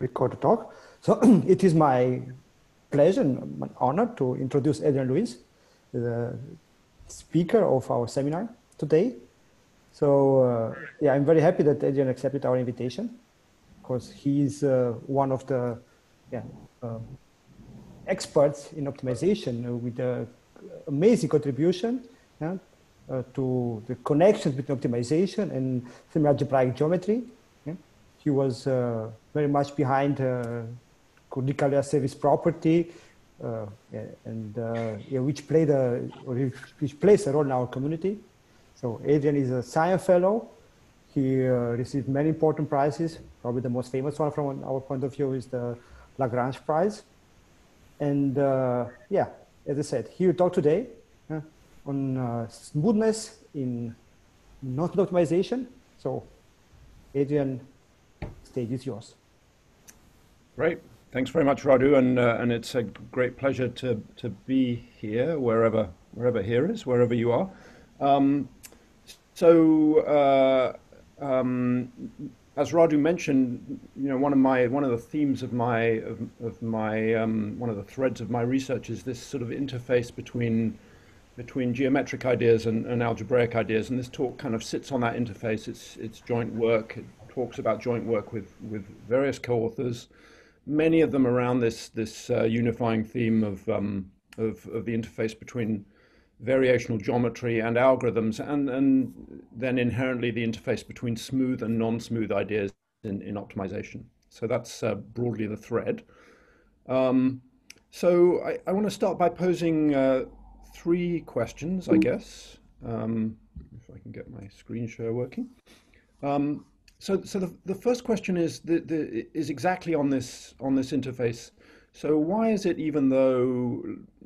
record the talk. So it is my pleasure and honor to introduce Adrian Lewis, the speaker of our seminar today. So uh, yeah, I'm very happy that Adrian accepted our invitation because he's uh, one of the yeah, uh, experts in optimization with an amazing contribution yeah, uh, to the connections between optimization and semi-algebraic geometry. He was uh, very much behind uh, service property, uh, and uh, yeah, which played a which plays a role in our community. So Adrian is a SIAM fellow. He received many important prizes. Probably the most famous one from our point of view is the Lagrange Prize. And yeah, as I said, he will talk today uh, on uh, smoothness in nonsmooth optimization. So Adrian, stage is yours. Great. Thanks very much, Radu, and uh, and it's a great pleasure to to be here, wherever wherever here is, wherever you are. Um, so, uh, um, as Radu mentioned, you know, one of my one of the themes of my of, of my um, one of the threads of my research is this sort of interface between between geometric ideas and, and algebraic ideas, and this talk kind of sits on that interface. It's it's joint work. It talks about joint work with with various co-authors, many of them around this this uh, unifying theme of, um, of of the interface between variational geometry and algorithms, and, and then inherently the interface between smooth and non-smooth ideas in, in optimization. So that's uh, broadly the thread. Um, so I, I want to start by posing uh, three questions, I guess, um, if I can get my screen share working. Um, so, so the, the first question is the, the, is exactly on this on this interface. So why is it even though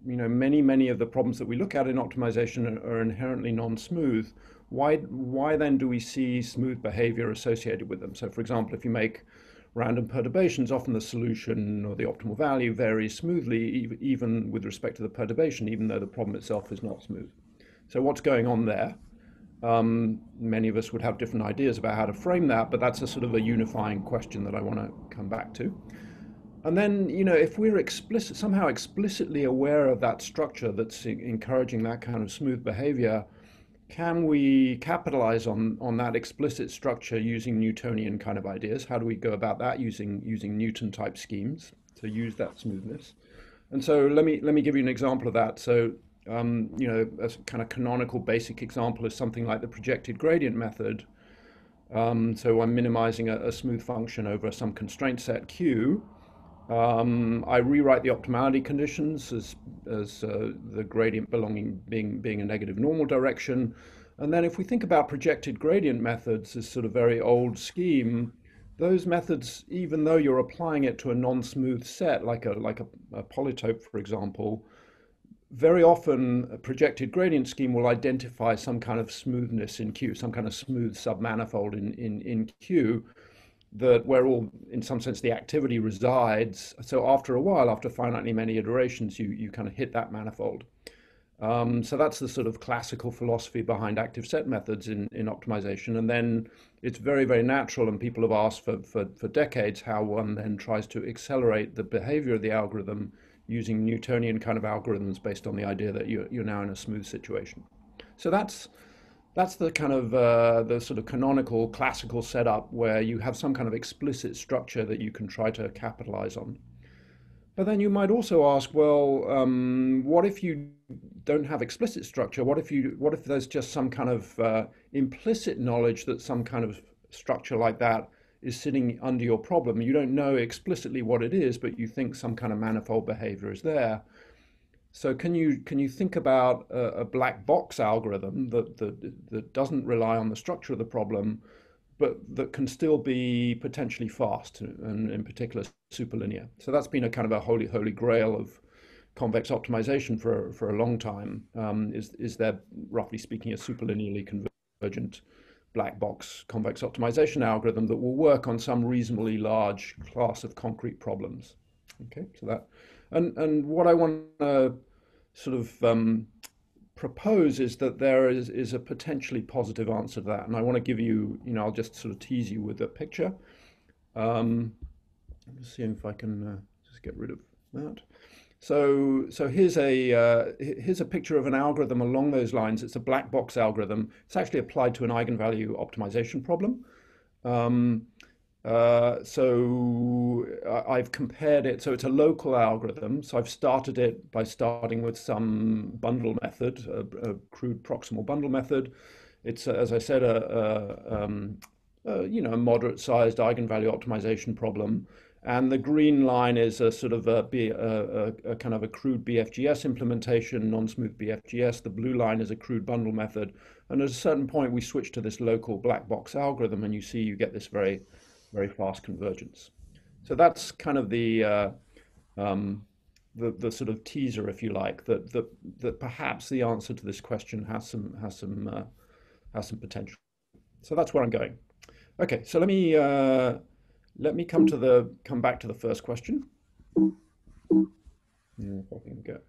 you know, many, many of the problems that we look at in optimization are, inherently non-smooth. Why, why then do we see smooth behavior associated with them? So for example, if you make random perturbations, often the solution or the optimal value varies smoothly, even with respect to the perturbation, even though the problem itself is not smooth. So what's going on there? Um, many of us would have different ideas about how to frame that, but that's a sort of a unifying question that I want to come back to. And then, you know, if we're explicit, somehow explicitly aware of that structure that's encouraging that kind of smooth behavior, can we capitalize on, on that explicit structure using Newtonian kind of ideas? How do we go about that using, using Newton type schemes to use that smoothness? And so let me, let me give you an example of that. So, um, you know, a kind of canonical basic example is something like the projected gradient method. Um, so I'm minimizing a, a smooth function over some constraint set Q. Um, I rewrite the optimality conditions as, as uh, the gradient belonging being, being a negative normal direction. And then if we think about projected gradient methods as sort of very old scheme, those methods, even though you're applying it to a non-smooth set, like a like a, a, polytope, for example, very often a projected gradient scheme will identify some kind of smoothness in Q, some kind of smooth submanifold in, in, in Q, that where all, in some sense, the activity resides. So after a while, after finitely many iterations, you, you kind of hit that manifold. Um, so that's the sort of classical philosophy behind active set methods in, in optimization. And then it's very, very natural, and people have asked for, for, for decades how one then tries to accelerate the behavior of the algorithm using Newtonian kind of algorithms based on the idea that you're, you're now in a smooth situation. So that's that's the kind of uh, the sort of canonical classical setup where you have some kind of explicit structure that you can try to capitalize on. But then you might also ask, well, um, what if you don't have explicit structure? What if you what if there's just some kind of uh, implicit knowledge that some kind of structure like that is sitting under your problem? You don't know explicitly what it is, but you think some kind of manifold behavior is there. So can you can you think about a, a, black box algorithm that, that that doesn't rely on the structure of the problem, but that can still be potentially fast and in particular superlinear. So that's been a kind of a holy holy grail of convex optimization for for a long time. Um, is is there roughly speaking a superlinearly convergent black box convex optimization algorithm that will work on some reasonably large class of concrete problems? Okay, so that and and what I want to sort of um, propose is that there is, is a potentially positive answer to that. And I want to give you, you know, I'll just sort of tease you with a picture. Um, Let's see if I can uh, just get rid of that. So, so here's a uh, here's a picture of an algorithm along those lines. It's a black box algorithm. It's actually applied to an eigenvalue optimization problem. Um, uh, so I've compared it. So it's a local algorithm. So I've started it by starting with some bundle method, a, a crude proximal bundle method. It's, as I said, a, a um, you know, a moderate-sized eigenvalue optimization problem. And the green line is a sort of a, a, a, kind of a crude BFGS implementation, non-smooth BFGS. The blue line is a crude bundle method. And at a certain point, we switch to this local black box algorithm, and you see you get this very, very fast convergence. So that's kind of the uh, um, the, the sort of teaser, if you like, that that that perhaps the answer to this question has some has some uh, has some potential. So that's where I'm going. Okay, so let me uh, let me come to the come back to the first question. If I can get.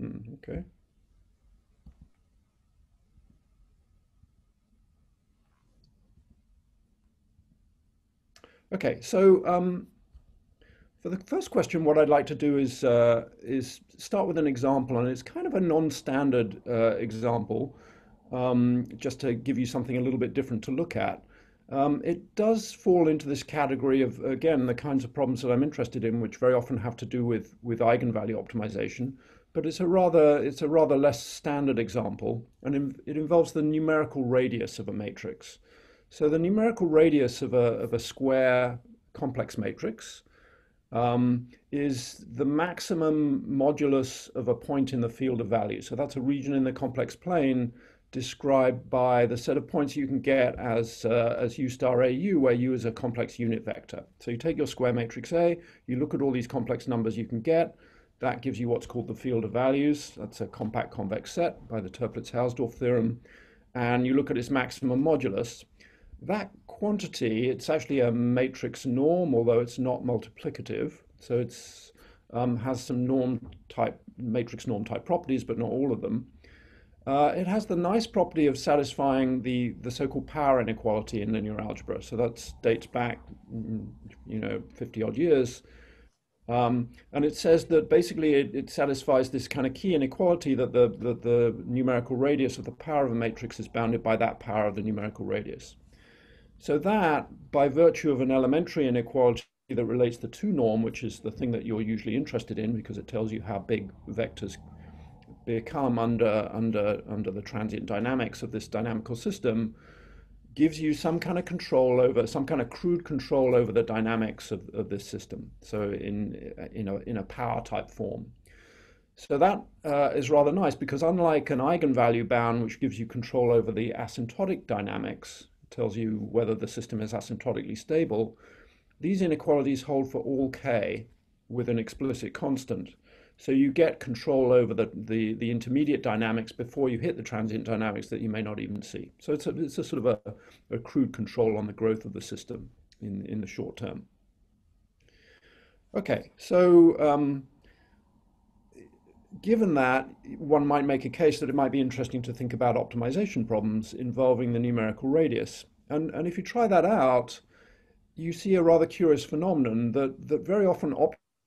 Mm, okay. Okay, so um, for the first question, what I'd like to do is uh, is start with an example, and it's kind of a non-standard uh, example, um, just to give you something a little bit different to look at. Um, it does fall into this category of, again, the kinds of problems that I'm interested in, which very often have to do with, with eigenvalue optimization. But it's a rather it's a rather less standard example, and it involves the numerical radius of a matrix. So the numerical radius of a, of a square complex matrix um, is the maximum modulus of a point in the field of value. So that's a region in the complex plane described by the set of points you can get as, uh, as u star AU, where u is a complex unit vector. So you take your square matrix A, you look at all these complex numbers you can get, that gives you what's called the field of values. That's a compact convex set by the Toeplitz-Hausdorff theorem. And you look at its maximum modulus. That quantity, it's actually a matrix norm, although it's not multiplicative. So it's um, has some norm type, matrix norm type properties, but not all of them. Uh, it has the nice property of satisfying the, the so-called power inequality in linear algebra. So that dates back, you know, 50 odd years. Um, and it says that basically it, it, satisfies this kind of key inequality that the, the, the numerical radius of the power of a matrix is bounded by that power of the numerical radius. So that, by virtue of an elementary inequality that relates the two norm, which is the thing that you're usually interested in because it tells you how big vectors become under, under, under the transient dynamics of this dynamical system gives you some kind of control over, some kind of crude control over the dynamics of, of this system. So in, in, a, in a power type form. So that uh, is rather nice because unlike an eigenvalue bound, which gives you control over the asymptotic dynamics, tells you whether the system is asymptotically stable, these inequalities hold for all k with an explicit constant. So you get control over the, the, the, intermediate dynamics before you hit the transient dynamics that you may not even see. So it's a, it's a sort of a, a crude control on the growth of the system in, in the short term. Okay, so um, given that, one might make a case that it might be interesting to think about optimization problems involving the numerical radius. And, and if you try that out, you see a rather curious phenomenon that, that very often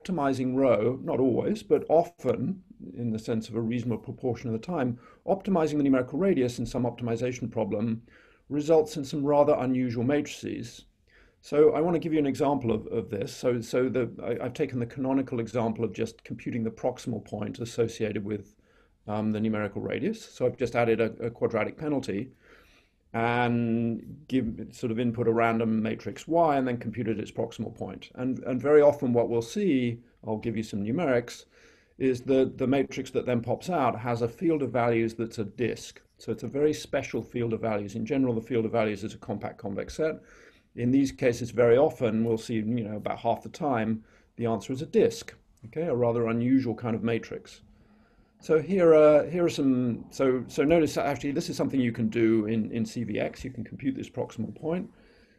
optimizing rho, not always, but often, in the sense of a reasonable proportion of the time, optimizing the numerical radius in some optimization problem results in some rather unusual matrices. So I want to give you an example of, of this. So, so the, I, have taken the canonical example of just computing the proximal point associated with um, the numerical radius. So I've just added a, a quadratic penalty and give sort of input a random matrix y and then computed its proximal point. And, and very often what we'll see, I'll give you some numerics, is that the matrix that then pops out has a field of values that's a disk. So it's a very special field of values. In general, the field of values is a compact convex set. In these cases, very often, we'll see, you know, about half the time, the answer is a disk, okay, a rather unusual kind of matrix. So here are, here are some, so, so notice actually this is something you can do in, in CVX. You can compute this proximal point.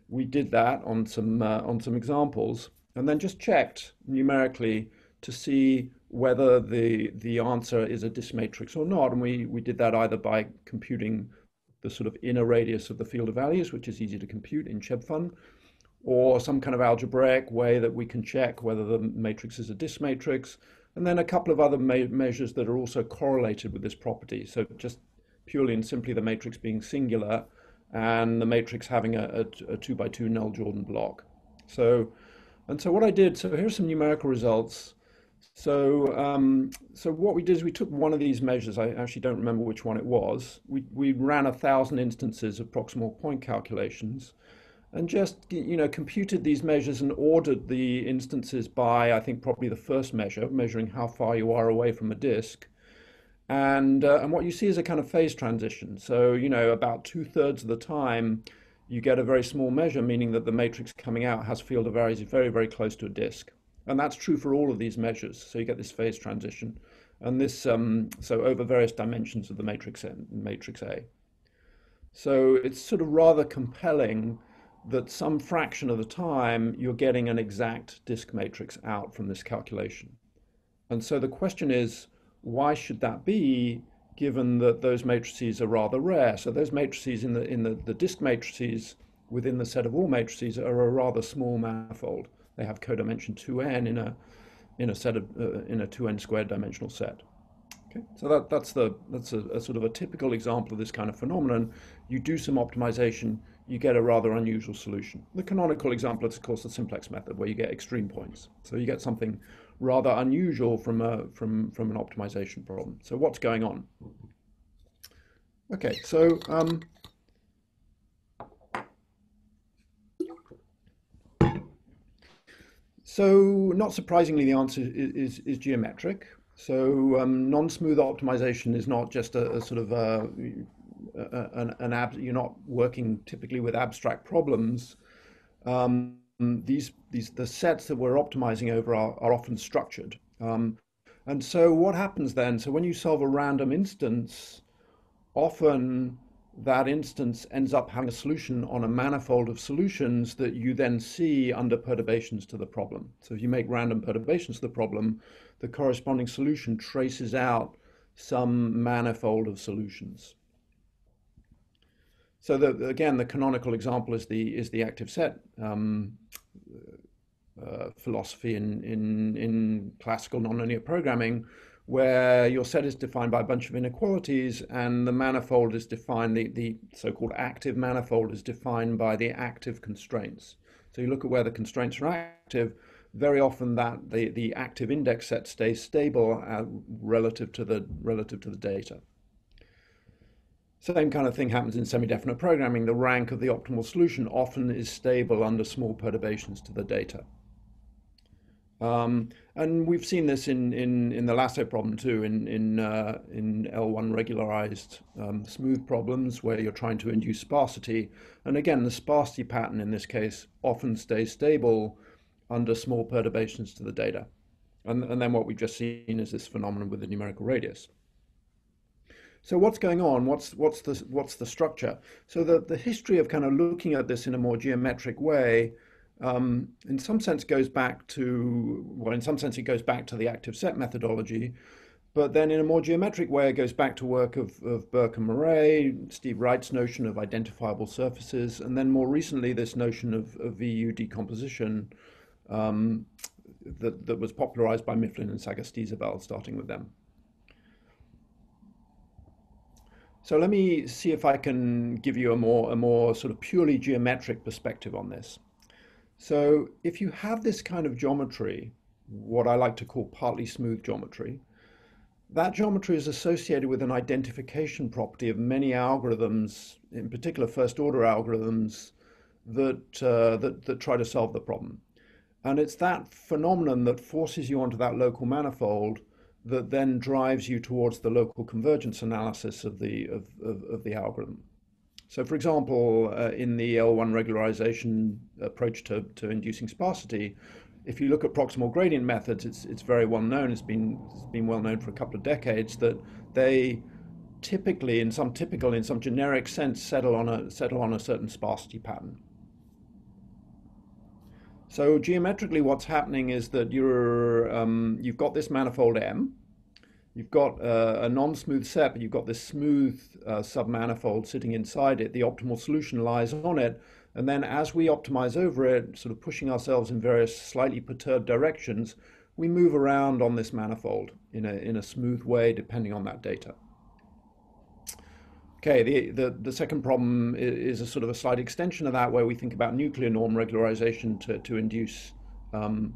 We did that on some, uh, on some examples and then just checked numerically to see whether the, the answer is a disk matrix or not. And we, we did that either by computing the sort of inner radius of the field of values, which is easy to compute in ChebFun, or some kind of algebraic way that we can check whether the matrix is a disk matrix, and then a couple of other me measures that are also correlated with this property. So just purely and simply the matrix being singular and the matrix having a, a, a two by two null Jordan block. So, and so what I did, so here's some numerical results. So, um, so what we did is we took one of these measures. I actually don't remember which one it was. We, we ran a thousand instances of proximal point calculations and just, you know, computed these measures and ordered the instances by, I think, probably the first measure, measuring how far you are away from a disk. And, uh, and what you see is a kind of phase transition. So, you know, about two thirds of the time, you get a very small measure, meaning that the matrix coming out has field of values very, very close to a disk. And that's true for all of these measures. So you get this phase transition. And this, um, so over various dimensions of the matrix, matrix A. So it's sort of rather compelling that some fraction of the time you're getting an exact disk matrix out from this calculation. And so the question is, why should that be given that those matrices are rather rare? So those matrices in the, in the, the disk matrices within the set of all matrices are a rather small manifold. They have codimension 2n in a in a set of uh, in a 2n squared dimensional set. Okay, so that that's the that's a, a, sort of a typical example of this kind of phenomenon. You do some optimization, you get a rather unusual solution. The canonical example is of course the simplex method, where you get extreme points. So you get something rather unusual from a from from an optimization problem. So what's going on? Okay, so um, So not surprisingly, the answer is, is, is geometric. So um, non-smooth optimization is not just a, a sort of a, a, an, an ab, you're not working typically with abstract problems. Um, these, these, the sets that we're optimizing over are, are often structured. Um, and so what happens then? So when you solve a random instance, often that instance ends up having a solution on a manifold of solutions that you then see under perturbations to the problem. So if you make random perturbations to the problem, the corresponding solution traces out some manifold of solutions. So the, again, the canonical example is the is the active set um, uh, philosophy in, in in classical nonlinear programming, where your set is defined by a bunch of inequalities and the manifold is defined, the, the so-called active manifold is defined by the active constraints. So you look at where the constraints are active, very often that the, the active index set stays stable uh, relative to the relative to the data. Same kind of thing happens in semi-definite programming. The rank of the optimal solution often is stable under small perturbations to the data. Um, and we've seen this in, in, in the lasso problem too, in, in, uh, in L1 regularized um, smooth problems where you're trying to induce sparsity. And again, the sparsity pattern in this case often stays stable under small perturbations to the data. And, and then what we've just seen is this phenomenon with the numerical radius. So what's going on? What's what's the what's the structure? So the the history of kind of looking at this in a more geometric way um, in some sense goes back to, well, in some sense it goes back to the active set methodology, but then in a more geometric way, it goes back to work of, of Burke and Moré, Steve Wright's notion of identifiable surfaces, and then more recently, this notion of, of VU decomposition um, that, that was popularized by Mifflin and Sagastizabal, starting with them. So let me see if I can give you a more, a more sort of purely geometric perspective on this. So if you have this kind of geometry, what I like to call partly smooth geometry, that geometry is associated with an identification property of many algorithms, in particular first order algorithms, that, uh, that, that try to solve the problem. And it's that phenomenon that forces you onto that local manifold that then drives you towards the local convergence analysis of the, of, of, of the algorithm. So for example, uh, in the L1 regularization approach to, to inducing sparsity, if you look at proximal gradient methods, it's, it's very well known, it's been, it's been well known for a couple of decades, that they typically, in some typical, in some generic sense, settle on a, settle on a certain sparsity pattern. So geometrically, what's happening is that you're, um, you've got this manifold M, You've got uh, a non-smooth set, but you've got this smooth uh, submanifold sitting inside it. The optimal solution lies on it, And then as we optimize over it, sort of pushing ourselves in various slightly perturbed directions, we move around on this manifold in a, in a smooth way depending on that data. Okay, the, the, the second problem is a sort of a slight extension of that where we think about nuclear norm regularization to, to induce um,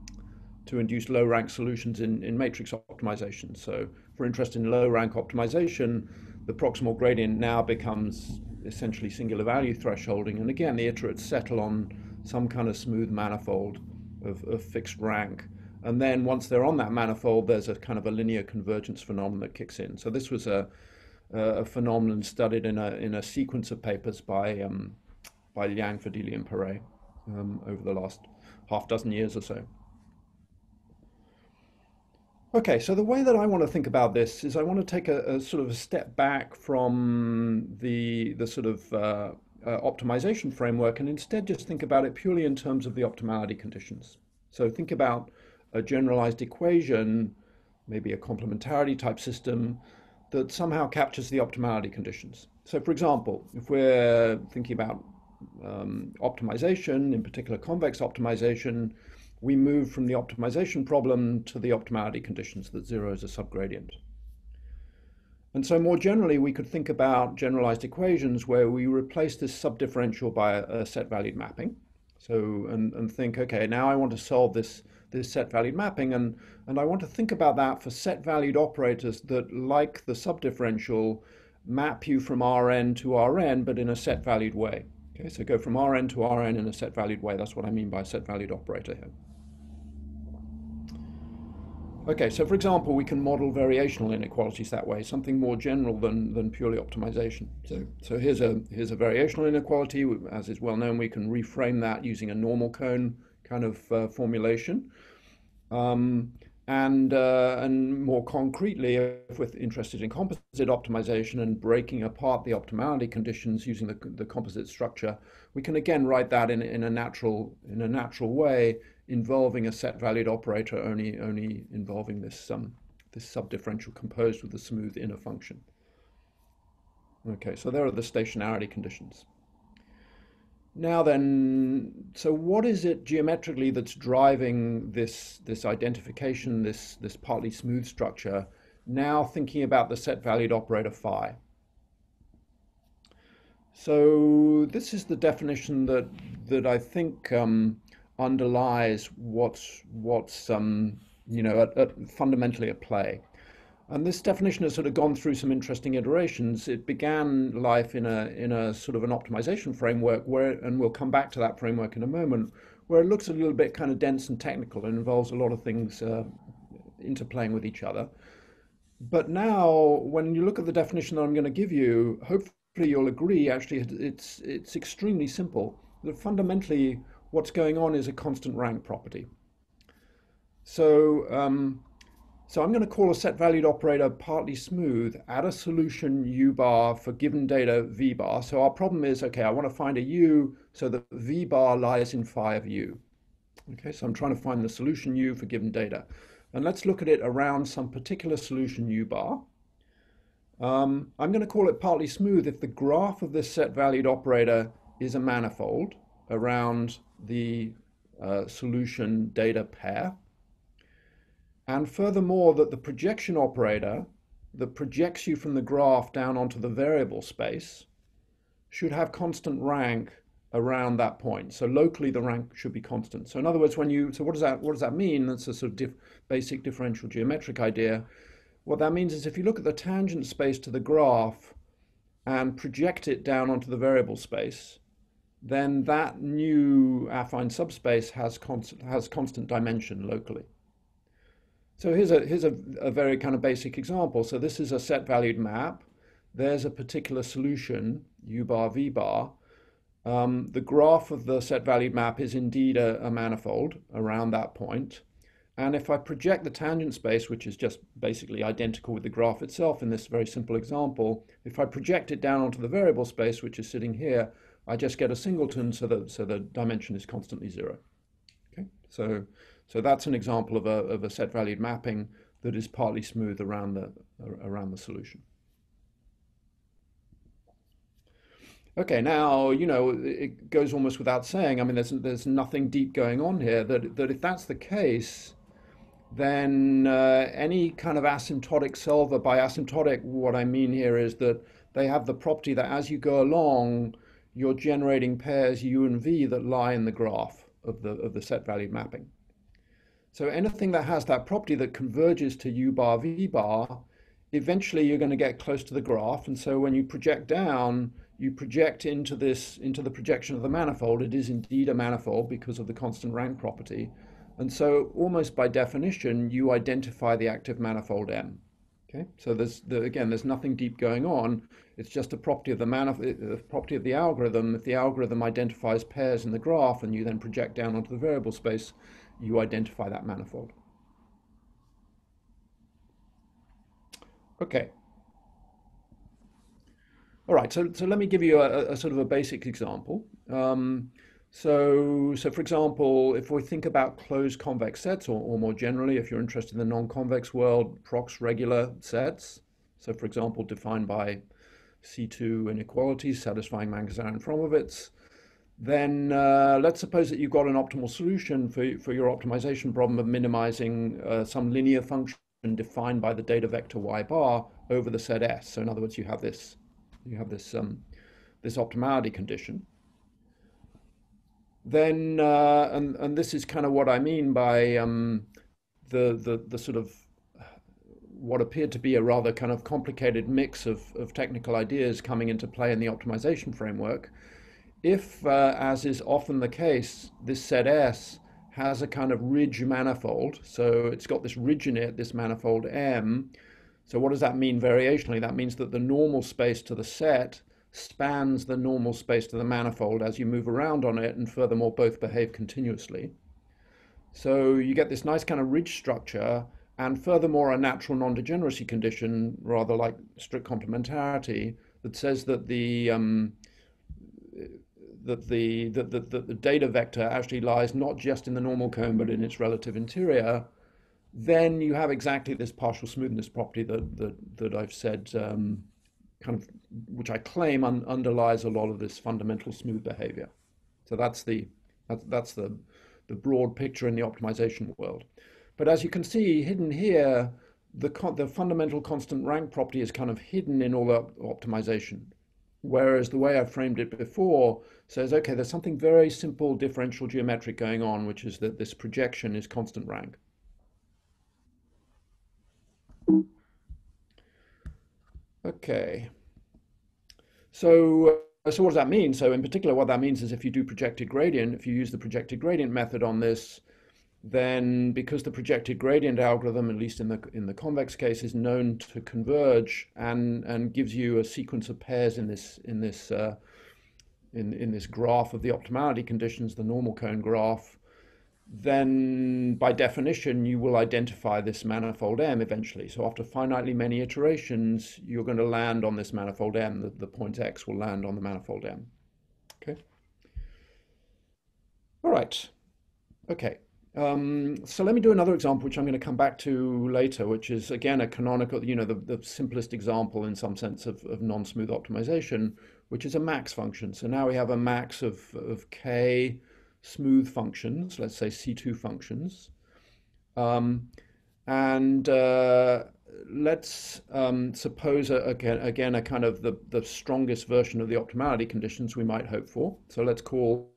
to induce low rank solutions in, in matrix optimization. So for interest in low rank optimization, the proximal gradient now becomes essentially singular value thresholding. And again, the iterates settle on some kind of smooth manifold of, of fixed rank. And then once they're on that manifold, there's a kind of a linear convergence phenomenon that kicks in. So this was a, a phenomenon studied in a, in a sequence of papers by, um, by Liang, Fadili, and Peyré um, over the last half dozen years or so. Okay, so the way that I want to think about this is I want to take a, a sort of a step back from the the sort of uh, uh, optimization framework and instead just think about it purely in terms of the optimality conditions. So think about a generalized equation, maybe a complementarity type system that somehow captures the optimality conditions. So for example, if we're thinking about um, optimization, in particular convex optimization, we move from the optimization problem to the optimality conditions that zero is a subgradient. And so more generally, we could think about generalized equations where we replace this subdifferential by a, a set valued mapping. So, and, and think, okay, now I want to solve this, this set valued mapping, and, and I want to think about that for set valued operators that, like the subdifferential, map you from Rn to Rn, but in a set valued way. Okay, so go from Rn to Rn in a set valued way. That's what I mean by set valued operator here. Okay, so for example, we can model variational inequalities that way, something more general than, than purely optimization. So, so here's a here's a variational inequality. As is well known, we can reframe that using a normal cone kind of uh, formulation. Um, and, uh, and more concretely, if we're interested in composite optimization and breaking apart the optimality conditions using the, the composite structure, we can again write that in, in, a natural, in a natural way involving a set valued operator only, only involving this, um, this subdifferential composed with a smooth inner function. Okay, so there are the stationarity conditions. Now then, so what is it geometrically that's driving this, this identification, this, this partly smooth structure, now thinking about the set valued operator phi? So this is the definition that, that I think um, underlies what's, what's um, you know, fundamentally at play. And this definition has sort of gone through some interesting iterations. It began life in a in a sort of an optimization framework where, and we'll come back to that framework in a moment, where it looks a little bit kind of dense and technical and involves a lot of things uh, interplaying with each other. But now, when you look at the definition that I'm going to give you, hopefully you'll agree. Actually, it's it's extremely simple. That fundamentally, what's going on is a constant rank property. So um, so I'm going to call a set valued operator partly smooth, at a solution u bar for given data v bar. So our problem is, okay, I want to find a u so that v bar lies in phi of u. Okay, so I'm trying to find the solution u for given data. And let's look at it around some particular solution u bar. Um, I'm going to call it partly smooth if the graph of this set valued operator is a manifold around the uh, solution data pair. And furthermore, that the projection operator that projects you from the graph down onto the variable space should have constant rank around that point. So locally, the rank should be constant. So in other words, when you, so what does that, what does that mean? That's a sort of diff, basic differential geometric idea. What that means is if you look at the tangent space to the graph and project it down onto the variable space, then that new affine subspace has constant, has constant dimension locally. So here's a, here's a, a very kind of basic example. So this is a set valued map. There's a particular solution, u bar, v bar. Um, the graph of the set valued map is indeed a, a manifold around that point. And if I project the tangent space, which is just basically identical with the graph itself in this very simple example, if I project it down onto the variable space, which is sitting here, I just get a singleton so that so the dimension is constantly zero. Okay, so so that's an example of a, of a set valued mapping that is partly smooth around the, around the solution. Okay, now, you know, it goes almost without saying. I mean, there's there's nothing deep going on here. That that if that's the case, then uh, any kind of asymptotic solver, by asymptotic, what I mean here is that they have the property that as you go along, you're generating pairs U and V that lie in the graph of the of the set value mapping. So anything that has that property that converges to U bar V bar, eventually you're going to get close to the graph. And so when you project down, you project into this into the projection of the manifold. It is indeed a manifold because of the constant rank property. And so almost by definition, you identify the active manifold M. Okay, so there's the, again, there's nothing deep going on. It's just a property of the manifold, the property of the algorithm. If the algorithm identifies pairs in the graph, and you then project down onto the variable space, you identify that manifold. Okay. All right, so, so let me give you a, a sort of a basic example. Um, so, so for example, if we think about closed convex sets, or, or more generally, if you're interested in the non-convex world, Prox regular sets, so for example, defined by C2 inequalities satisfying Mangasarian-Fromovitz, then uh, let's suppose that you've got an optimal solution for, for your optimization problem of minimizing uh, some linear function defined by the data vector y bar over the set S. So in other words, you have this, you have this, um, this optimality condition. Then, uh, and, and this is kind of what I mean by um, the, the, the sort of what appeared to be a rather kind of complicated mix of, of technical ideas coming into play in the optimization framework if, uh, as is often the case, this set S has a kind of ridge manifold, so it's got this ridge in it, this manifold M. So what does that mean variationally? That means that the normal space to the set spans the normal space to the manifold as you move around on it, and furthermore, both behave continuously. So you get this nice kind of ridge structure, and furthermore, a natural non-degeneracy condition, rather like strict complementarity, that says that the um, that the, that the, the, the data vector actually lies not just in the normal cone, but in its relative interior, then you have exactly this partial smoothness property that, that, that I've said, um, kind of, which I claim un underlies a lot of this fundamental smooth behavior. So that's the, that's, that's the, the broad picture in the optimization world. But as you can see, hidden here, the, con- the fundamental constant rank property is kind of hidden in all the optimization. Whereas the way I framed it before says, okay, there's something very simple differential geometric going on, which is that this projection is constant rank. Okay. So, uh, so what does that mean? So in particular, what that means is if you do projected gradient, if you use the projected gradient method on this, then because the projected gradient algorithm, at least in the in the convex case, is known to converge and and gives you a sequence of pairs in this in this uh, in in this graph of the optimality conditions, the normal cone graph, then by definition you will identify this manifold M eventually. So after finitely many iterations, you're going to land on this manifold M. The, the point X will land on the manifold M. Okay. All right. Okay. Um, so let me do another example, which I'm going to come back to later, which is again a canonical, you know, the, the simplest example in some sense of, of non-smooth optimization, which is a max function. So now we have a max of, of k smooth functions, let's say C2 functions. Um, and uh, let's um, suppose, a, again, again, a kind of the, the strongest version of the optimality conditions we might hope for. So let's call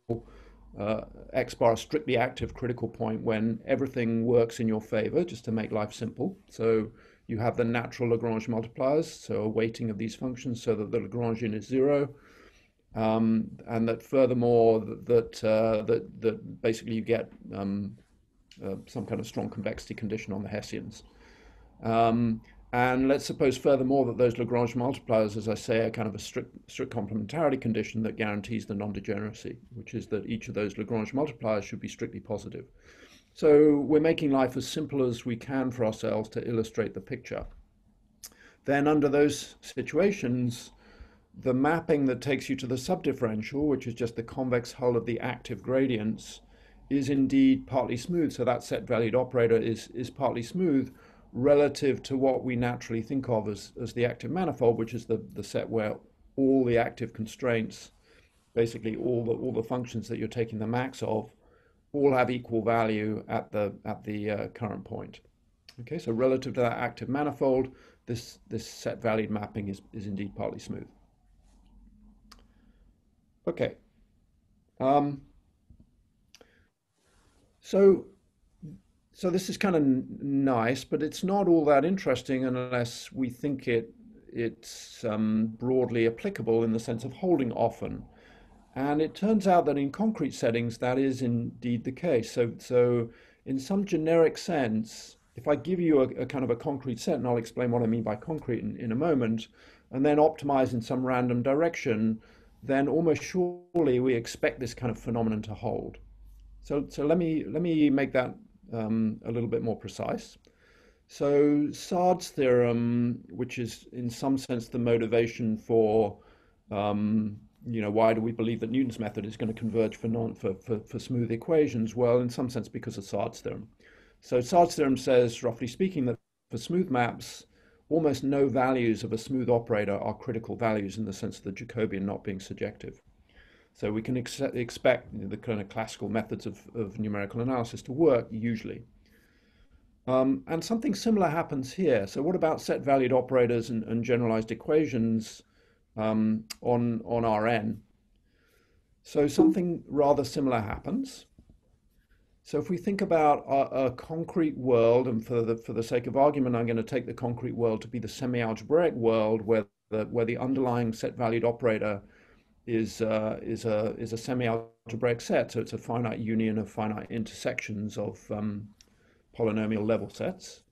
uh, X bar a strictly active critical point when everything works in your favor, just to make life simple. So you have the natural Lagrange multipliers, so a weighting of these functions so that the Lagrangian is zero. Um, and that furthermore, that, uh, that, that basically you get um, uh, some kind of strong convexity condition on the Hessians. Um, and let's suppose furthermore that those Lagrange multipliers, as I say, are kind of a strict, strict complementarity condition that guarantees the non-degeneracy, which is that each of those Lagrange multipliers should be strictly positive. So we're making life as simple as we can for ourselves to illustrate the picture. Then under those situations, the mapping that takes you to the subdifferential, which is just the convex hull of the active gradients, is indeed partly smooth. So that set valued operator is, is partly smooth, relative to what we naturally think of as, as the active manifold, which is the, the set where all the active constraints, basically all the all the functions that you're taking the max of, all have equal value at the at the uh, current point. Okay, so relative to that active manifold, this this set valued mapping is is indeed partly smooth. Okay. Um, so so this is kind of nice, but it's not all that interesting unless we think it it's um, broadly applicable in the sense of holding often. And it turns out that in concrete settings, that is indeed the case. So, so in some generic sense, if I give you a, a kind of a concrete set, and I'll explain what I mean by concrete in, in a moment, and then optimize in some random direction, then almost surely we expect this kind of phenomenon to hold. So, so let me let me make that um, a little bit more precise. So Sard's theorem, which is in some sense the motivation for, um, you know, why do we believe that Newton's method is going to converge for, non, for, for, for smooth equations? Well, in some sense because of Sard's theorem. So Sard's theorem says, roughly speaking, that for smooth maps, almost no values of a smooth operator are critical values in the sense of the Jacobian not being surjective. So we can ex expect the kind of classical methods of, of numerical analysis to work usually. Um, and something similar happens here. So what about set valued operators and, and generalized equations um, on, on Rn? So something rather similar happens. So if we think about a, a, concrete world, and for the, for the sake of argument, I'm going to take the concrete world to be the semi-algebraic world where the, where the underlying set valued operator is uh, is a is a semi-algebraic set. So it's a finite union of finite intersections of um, polynomial level sets.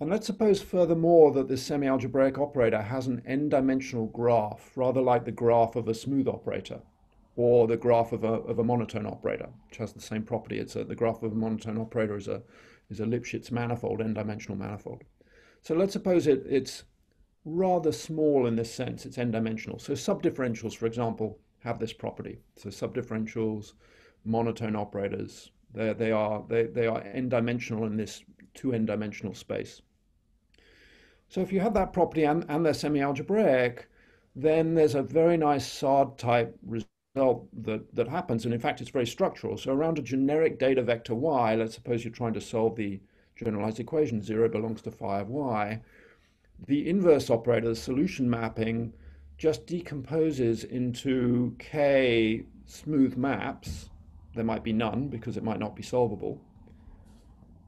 And let's suppose furthermore that this semi-algebraic operator has an n-dimensional graph, rather like the graph of a smooth operator, or the graph of a, of a monotone operator, which has the same property. It's a, the graph of a monotone operator is a, is a Lipschitz manifold, n-dimensional manifold. So let's suppose it, it's rather small in this sense, it's n-dimensional. So subdifferentials, for example, have this property. So subdifferentials, monotone operators, they, they are they, they are n-dimensional in this two n-dimensional space. So if you have that property and, and they're semi-algebraic, then there's a very nice Sard type result that, that happens. And in fact, it's very structural. So around a generic data vector y, let's suppose you're trying to solve the generalized equation, 0 belongs to phi of y, the inverse operator, the solution mapping, just decomposes into k smooth maps there might be none because it might not be solvable.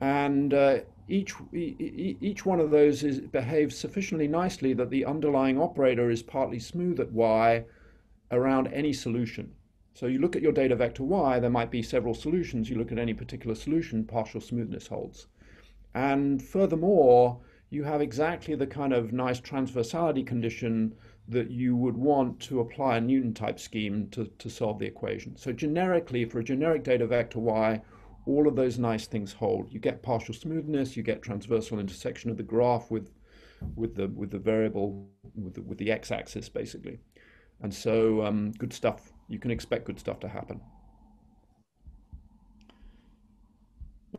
And uh, each, each one of those is, behaves sufficiently nicely that the underlying operator is partly smooth at y around any solution. So you look at your data vector y, there might be several solutions. You look at any particular solution, partial smoothness holds. And furthermore, you have exactly the kind of nice transversality condition that you would want to apply a Newton type scheme to, to solve the equation. So generically, for a generic data vector y, all of those nice things hold. You get partial smoothness, you get transversal intersection of the graph with, with, the, with the variable, with the, with the x-axis basically. And so um, good stuff, you can expect good stuff to happen.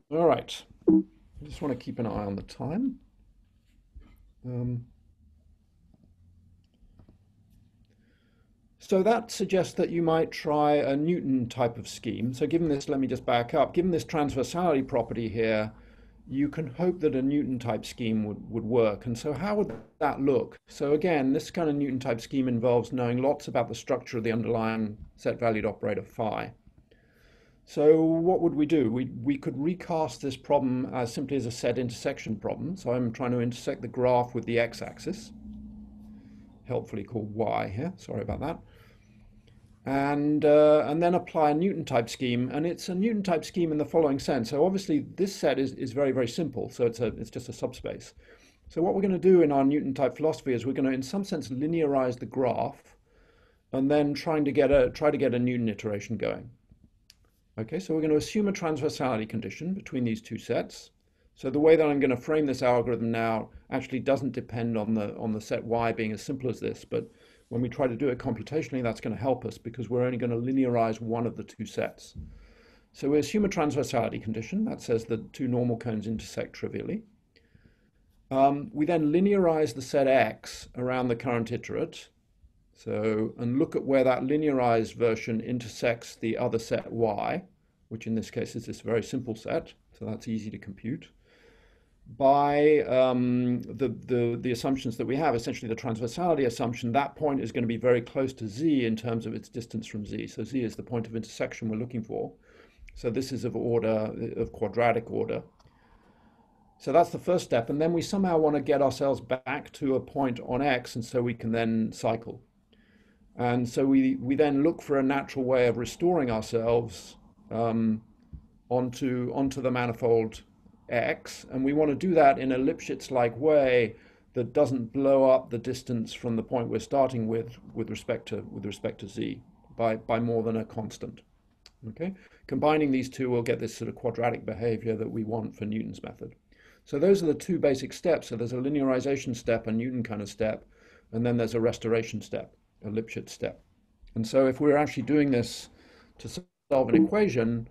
All right, I just want to keep an eye on the time. Um, So that suggests that you might try a Newton type of scheme. So given this, let me just back up, given this transversality property here, you can hope that a Newton type scheme would, would work. And so how would that look? So again, this kind of Newton type scheme involves knowing lots about the structure of the underlying set valued operator phi. So what would we do? We, we could recast this problem as simply as a set intersection problem. So I'm trying to intersect the graph with the x-axis, helpfully called y here, sorry about that and, uh, and then apply a Newton type scheme. And it's a Newton type scheme in the following sense. So obviously this set is, is very, very simple. So it's, a, it's just a subspace. So what we're going to do in our Newton type philosophy is we're going to, in some sense, linearize the graph and then trying to get a, try to get a Newton iteration going. Okay, so we're going to assume a transversality condition between these two sets. So the way that I'm going to frame this algorithm now actually doesn't depend on the, on the set Y being as simple as this, but when we try to do it computationally, that's going to help us because we're only going to linearize one of the two sets. So we assume a transversality condition that says the two normal cones intersect trivially. Um, we then linearize the set X around the current iterate. So, and look at where that linearized version intersects the other set y, which in this case is this very simple set, so that's easy to compute, by um, the, the, the assumptions that we have, essentially the transversality assumption, that point is going to be very close to z in terms of its distance from z. So z is the point of intersection we're looking for. So this is of order, of quadratic order. So that's the first step. And then we somehow want to get ourselves back to a point on x, and so we can then cycle. And so we, we then look for a natural way of restoring ourselves um, onto, onto the manifold X, and we want to do that in a Lipschitz-like way that doesn't blow up the distance from the point we're starting with with respect to with respect to z by by more than a constant. Okay, combining these two, we'll get this sort of quadratic behavior that we want for Newton's method. So those are the two basic steps. So there's a linearization step, a Newton kind of step, and then there's a restoration step, a Lipschitz step. And so if we're actually doing this to solve an equation,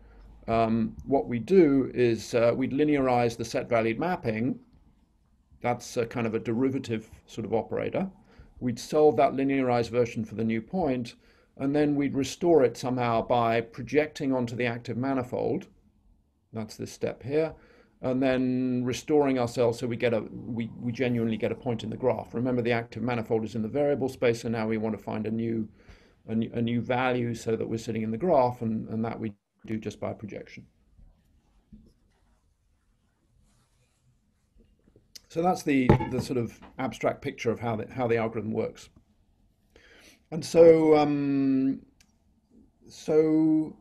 um, what we do is uh, we'd linearize the set valued mapping. That's a kind of a derivative sort of operator. We'd solve that linearized version for the new point, and then we'd restore it somehow by projecting onto the active manifold. That's this step here. And then restoring ourselves so we get a we, we genuinely get a point in the graph. Remember the active manifold is in the variable space, and now we want to find a new a new, a new value so that we're sitting in the graph, and, and that we do just by projection. So that's the, the sort of abstract picture of how the, how the algorithm works. And so, um, so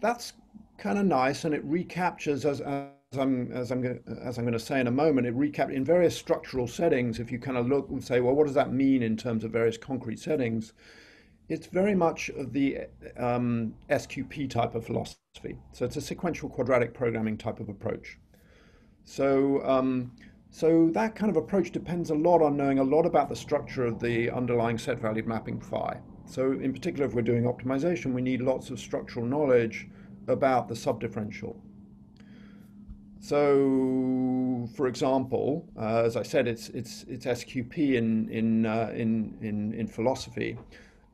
that's kind of nice, and it recaptures as, as I'm as I'm going as I'm going to say in a moment. It recap in various structural settings. If you kind of look and say, well, what does that mean in terms of various concrete settings? It's very much the um, SQP type of philosophy. So it's a sequential quadratic programming type of approach. So, um, so that kind of approach depends a lot on knowing a lot about the structure of the underlying set valued mapping phi. So in particular, if we're doing optimization, we need lots of structural knowledge about the subdifferential. So, for example, uh, as I said, it's it's it's SQP in in uh, in, in in philosophy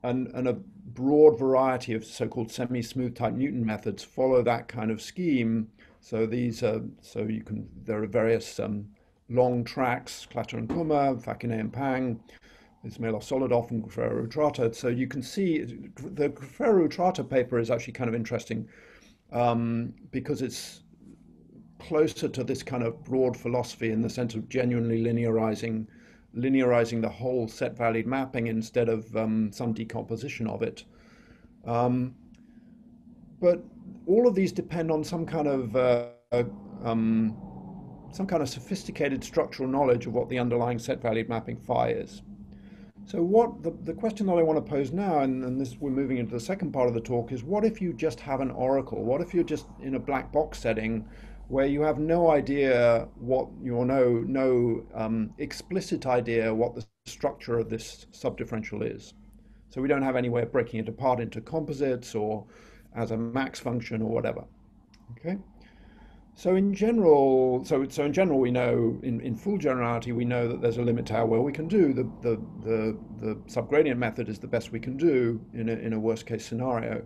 and, and a broad variety of so-called semi-smooth type Newton methods follow that kind of scheme. So these are so you can there are various um, long tracks, Klatte and Kummer, Facchinei and Pang, Izmailov Solodov and Gfrerer Outrata. So you can see the Gfrerer Outrata paper is actually kind of interesting um, because it's closer to this kind of broad philosophy in the sense of genuinely linearizing linearizing the whole set valued mapping instead of um, some decomposition of it. Um, but all of these depend on some kind of uh, um, some kind of sophisticated structural knowledge of what the underlying set valued mapping phi is. So what the, the question that I want to pose now, and, and this we're moving into the second part of the talk, is what if you just have an oracle? What if you're just in a black box setting where you have no idea what your no no um, explicit idea what the structure of this subdifferential is. So we don't have any way of breaking it apart into composites or as a max function or whatever. Okay. So in general, so so in general, we know in, in full generality, we know that there's a limit to how well we can do. The the the, the subgradient method is the best we can do in a, in a worst case scenario.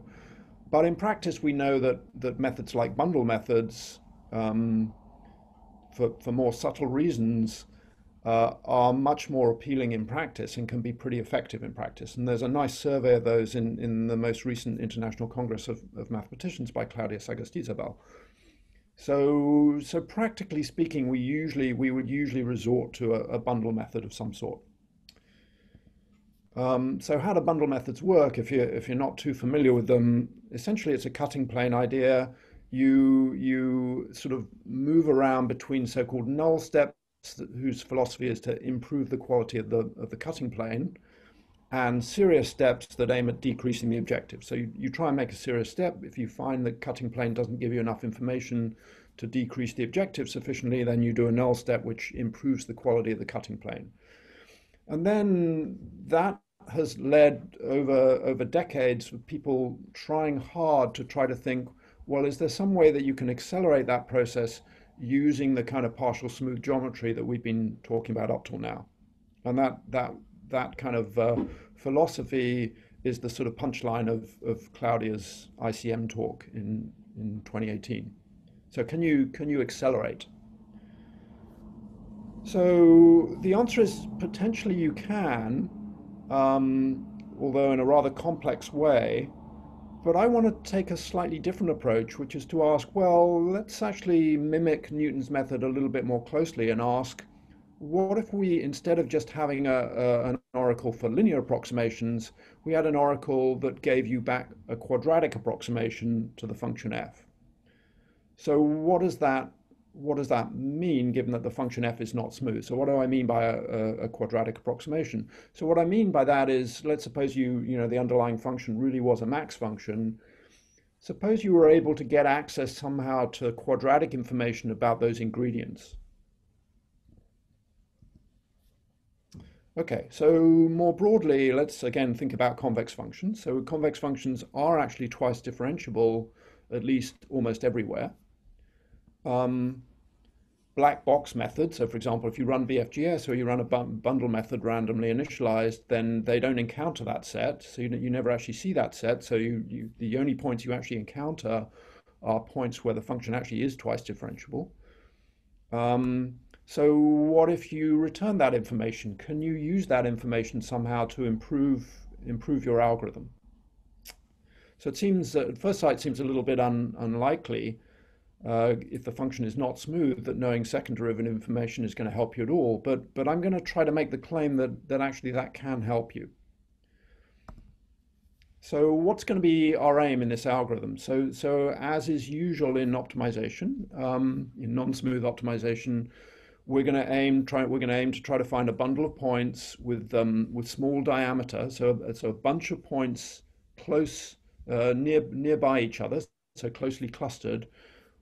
But in practice, we know that that methods like bundle methods um, for, for more subtle reasons, uh, are much more appealing in practice and can be pretty effective in practice. And there's a nice survey of those in, in the most recent International Congress of, of Mathematicians by Claudia Sagastizabal. So, so practically speaking, we usually we would usually resort to a, a bundle method of some sort. Um, so how do bundle methods work? If you're if you're not too familiar with them, essentially it's a cutting plane idea you you sort of move around between so-called null steps whose philosophy is to improve the quality of the of the cutting plane and serious steps that aim at decreasing the objective. So you, you try and make a serious step. If you find the cutting plane doesn't give you enough information to decrease the objective sufficiently, then you do a null step which improves the quality of the cutting plane. And then that has led over over decades of people trying hard to try to think well, is there some way that you can accelerate that process using the kind of partial smooth geometry that we've been talking about up till now? And that, that that kind of uh, philosophy is the sort of punchline of, of Claudia's ICM talk in, in 2018. So can you, can you accelerate? So the answer is potentially you can, um, although in a rather complex way. But I want to take a slightly different approach, which is to ask, well, let's actually mimic Newton's method a little bit more closely and ask, what if we, instead of just having a, a, an oracle for linear approximations, we had an oracle that gave you back a quadratic approximation to the function f? So what does that what does that mean given that the function f is not smooth? So what do I mean by a, a, quadratic approximation? So what I mean by that is, let's suppose you, you know, the underlying function really was a max function. Suppose you were able to get access somehow to quadratic information about those ingredients. Okay, so more broadly, let's again think about convex functions. So convex functions are actually twice differentiable, at least almost everywhere um, black box method. So for example, if you run BFGS or you run a bundle method randomly initialized, then they don't encounter that set. So you, you never actually see that set. So you, you, the only points you actually encounter are points where the function actually is twice differentiable. Um, so what if you return that information? Can you use that information somehow to improve improve your algorithm? So it seems, at first sight, seems a little bit un, unlikely, uh, if the function is not smooth, that knowing second derivative information is going to help you at all. But, but I'm going to try to make the claim that, that actually that can help you. So what's going to be our aim in this algorithm? So, so as is usual in optimization, um, in non-smooth optimization, we're going to aim try we're going to aim to try to find a bundle of points with um, with small diameter. So it's a bunch of points close uh, near nearby each other, so closely clustered,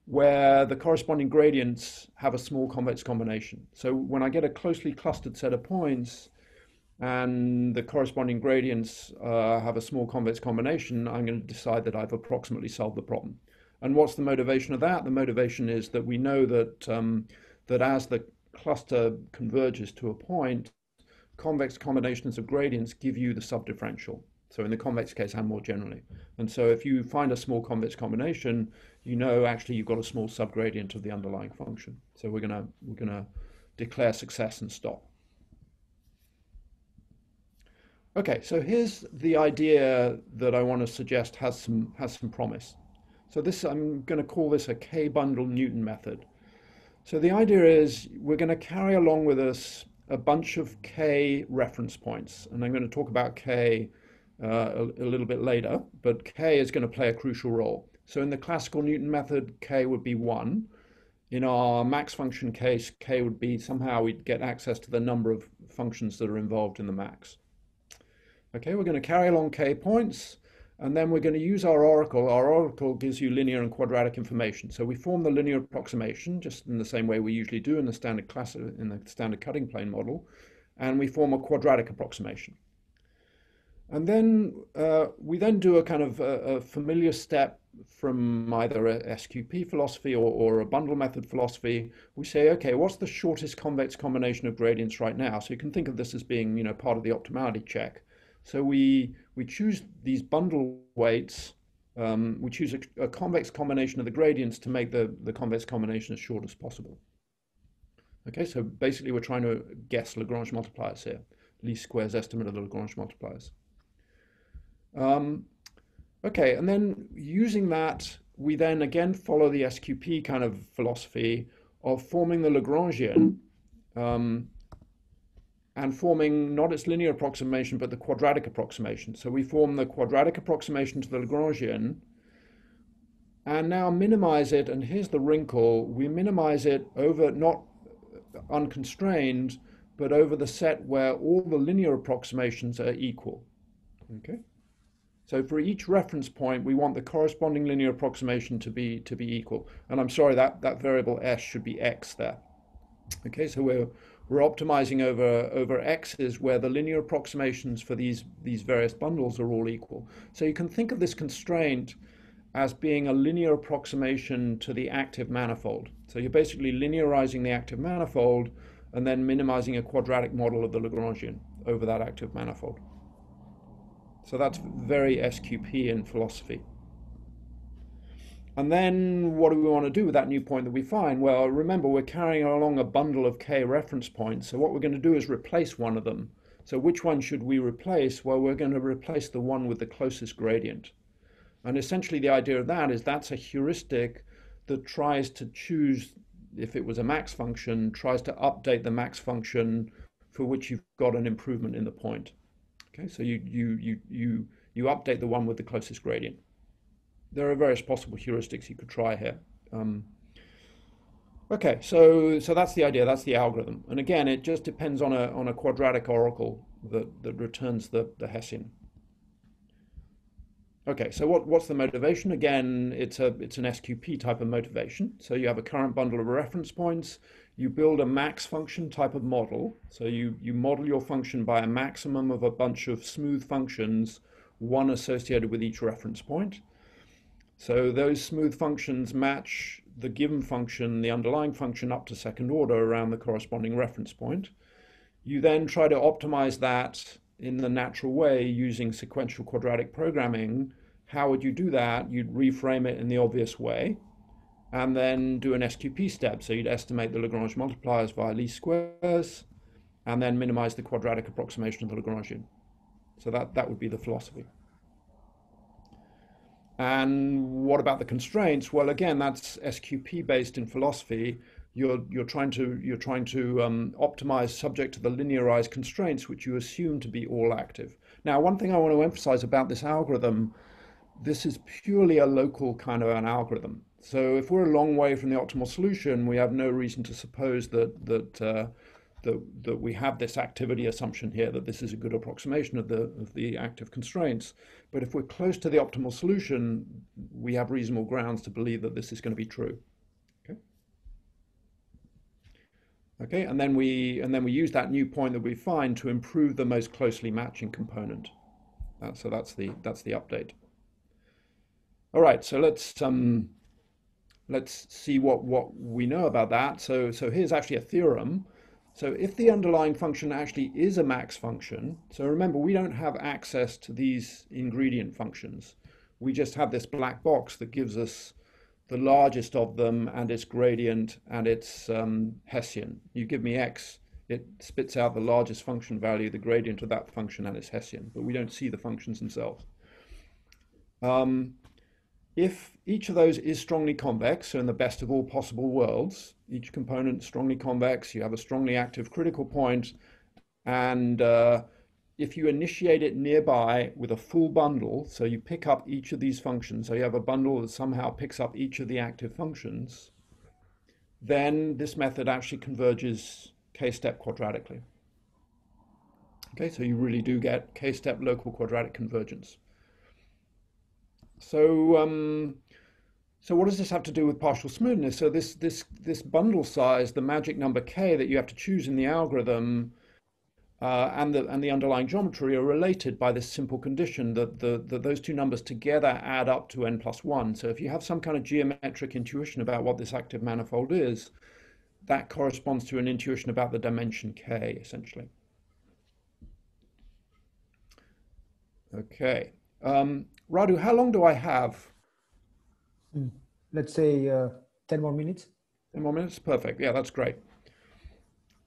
where the corresponding gradients have a small convex combination. So when I get a closely clustered set of points and the corresponding gradients uh, have a small convex combination, I'm going to decide that I've approximately solved the problem. And what's the motivation of that? The motivation is that we know that, um, that as the cluster converges to a point, convex combinations of gradients give you the subdifferential. So in the convex case and more generally. And so if you find a small convex combination, you know actually you've got a small subgradient of the underlying function. So we're gonna we're gonna declare success and stop. Okay, so here's the idea that I want to suggest has some has some promise. So this I'm going to call this a k-bundle Newton method. So the idea is we're going to carry along with us a bunch of k reference points, and I'm going to talk about k uh, a, a little bit later, but k is going to play a crucial role. So in the classical Newton method, k would be 1. In our max function case, k would be somehow we'd get access to the number of functions that are involved in the max. Okay, we're going to carry along k points, and then we're going to use our oracle. Our oracle gives you linear and quadratic information. So we form the linear approximation, just in the same way we usually do in the standard class in the standard cutting plane model, and we form a quadratic approximation. And then uh, we then do a kind of a, a, familiar step from either a SQP philosophy or, or a bundle method philosophy. We say, okay, what's the shortest convex combination of gradients right now? So you can think of this as being, you know, part of the optimality check. So we we choose these bundle weights. Um, we choose a, a, convex combination of the gradients to make the, the convex combination as short as possible. Okay, so basically we're trying to guess Lagrange multipliers here, least squares estimate of the Lagrange multipliers. Um, okay, and then using that, we then again follow the SQP kind of philosophy of forming the Lagrangian um, and forming not its linear approximation, but the quadratic approximation. So we form the quadratic approximation to the Lagrangian and now minimize it. And here's the wrinkle. We minimize it over not unconstrained, but over the set where all the linear approximations are equal. Okay. So for each reference point, we want the corresponding linear approximation to be to be equal. And I'm sorry, that, that variable s should be x there. Okay, so we're we're optimizing over over x's where the linear approximations for these these various bundles are all equal. So you can think of this constraint as being a linear approximation to the active manifold. So you're basically linearizing the active manifold and then minimizing a quadratic model of the Lagrangian over that active manifold. So that's very SQP in philosophy. And then what do we want to do with that new point that we find? Well, remember, we're carrying along a bundle of k reference points. So what we're going to do is replace one of them. So which one should we replace? Well, we're going to replace the one with the closest gradient. And essentially the idea of that is that's a heuristic that tries to choose, if it was a max function, tries to update the max function for which you've got an improvement in the point. Okay, so you, you, you, you, you update the one with the closest gradient there are various possible heuristics you could try here. Um, okay, so so that's the idea. That's the algorithm. And again, it just depends on a on a quadratic oracle that that returns the the Hessian. Okay, so what, what's the motivation? Again, it's a it's an SQP type of motivation. So you have a current bundle of reference points. You build a max function type of model. So you you model your function by a maximum of a bunch of smooth functions, one associated with each reference point. So those smooth functions match the given function, the underlying function up to second order around the corresponding reference point. You then try to optimize that in the natural way using sequential quadratic programming. How would you do that? You'd reframe it in the obvious way and then do an SQP step. So you'd estimate the Lagrange multipliers via least squares and then minimize the quadratic approximation of the Lagrangian. So that, that would be the philosophy. And what about the constraints? Well, again, that's SQP based in philosophy. You're, you're trying to, you're trying to um, optimize subject to the linearized constraints, which you assume to be all active. Now, one thing I want to emphasize about this algorithm, this is purely a local kind of an algorithm. So if we're a long way from the optimal solution, we have no reason to suppose that, that uh, that, that we have this activity assumption here that this is a good approximation of the, of the active constraints. But if we're close to the optimal solution, we have reasonable grounds to believe that this is going to be true. Okay. Okay, and then we and then we use that new point that we find to improve the most closely matching component. So that's the that's the update. All right, so let's um, let's see what what we know about that. So so here's actually a theorem so if the underlying function actually is a max function, so remember we don't have access to these ingredient functions. We just have this black box that gives us the largest of them and its gradient and its um, Hessian. You give me x, it spits out the largest function value, the gradient of that function and its Hessian, but we don't see the functions themselves. Um, if each of those is strongly convex, so in the best of all possible worlds, each component strongly convex, you have a strongly active critical point, and uh, if you initiate it nearby with a full bundle, so you pick up each of these functions, so you have a bundle that somehow picks up each of the active functions, then this method actually converges k-step quadratically. Okay, so you really do get k-step local quadratic convergence. So, um, so what does this have to do with partial smoothness? So this this this bundle size, the magic number k that you have to choose in the algorithm, uh, and the and the underlying geometry are related by this simple condition that the that those two numbers together add up to n plus one. So if you have some kind of geometric intuition about what this active manifold is, that corresponds to an intuition about the dimension k essentially. Okay. Um, Radu, how long do I have? Hmm. Let's say uh, 10 more minutes. 10 more minutes? Perfect. Yeah, that's great.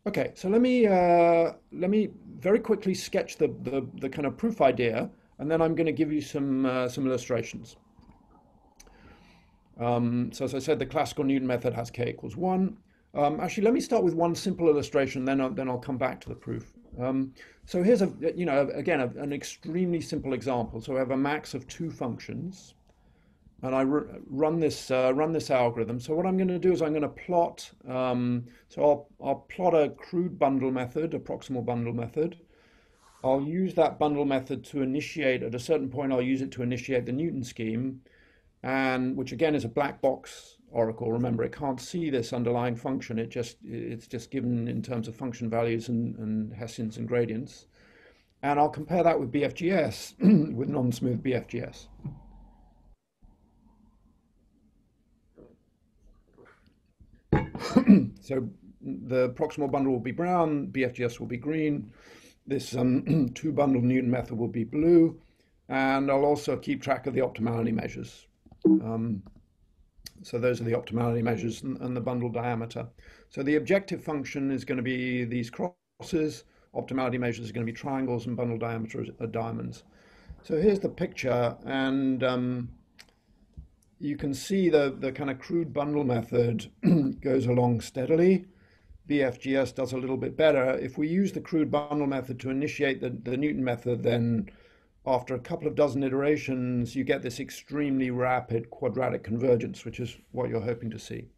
Okay, so let me uh, let me very quickly sketch the, the, the kind of proof idea, and then I'm going to give you some uh, some illustrations. Um, so as I said, the classical Newton method has k equals one. Um, actually, let me start with one simple illustration, then I'll, then I'll come back to the proof. Um, so here's a, you know, again, a, an extremely simple example. So we have a max of two functions, and I run this uh, run this algorithm. So what I'm going to do is I'm going to plot. Um, so I'll I'll plot a crude bundle method, a proximal bundle method. I'll use that bundle method to initiate at a certain point. I'll use it to initiate the Newton scheme, and which again is a black box Oracle. Remember, it can't see this underlying function. It just it's just given in terms of function values and, and Hessians and gradients. And I'll compare that with BFGS, with non-smooth BFGS. So the proximal bundle will be brown, BFGS will be green. this um, two bundle Newton method will be blue, and I'll also keep track of the optimality measures. Um, so those are the optimality measures and, and, the bundle diameter. So the objective function is going to be these crosses, optimality measures are going to be triangles, and bundle diameter are diamonds. So here's the picture, and um, you can see the, the kind of crude bundle method goes along steadily. BFGS does a little bit better. If we use the crude bundle method to initiate the, the Newton method, then after a couple of dozen iterations, you get this extremely rapid quadratic convergence, which is what you're hoping to see.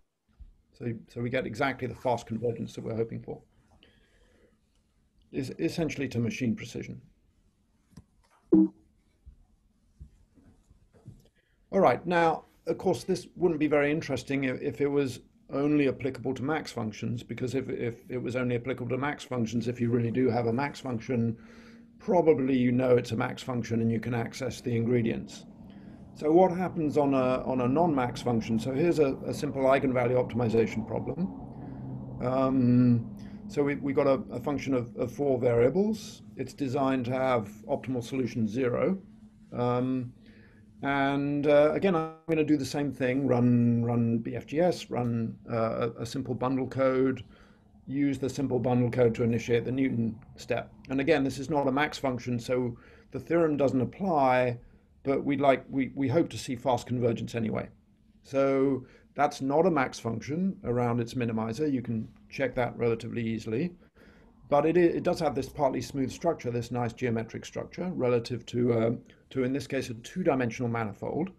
So, so we get exactly the fast convergence that we're hoping for. Is essentially to machine precision. All right, now, of course, this wouldn't be very interesting if, if, it was only applicable to max functions, because if, if it was only applicable to max functions, if you really do have a max function, probably you know it's a max function and you can access the ingredients. So what happens on a, on a non-max function? So here's a, a simple eigenvalue optimization problem. Um, so we, we got a, a function of, of, four variables. It's designed to have optimal solution zero. Um, and uh, again, I'm going to do the same thing, run, run BFGS, run uh, a, simple bundle code, use the simple bundle code to initiate the Newton step. And again, this is not a max function, so the theorem doesn't apply, but we like we, we hope to see fast convergence anyway. So that's not a max function around its minimizer. You can check that relatively easily. But it, it does have this partly smooth structure, this nice geometric structure relative to, uh, to in this case, a two-dimensional manifold.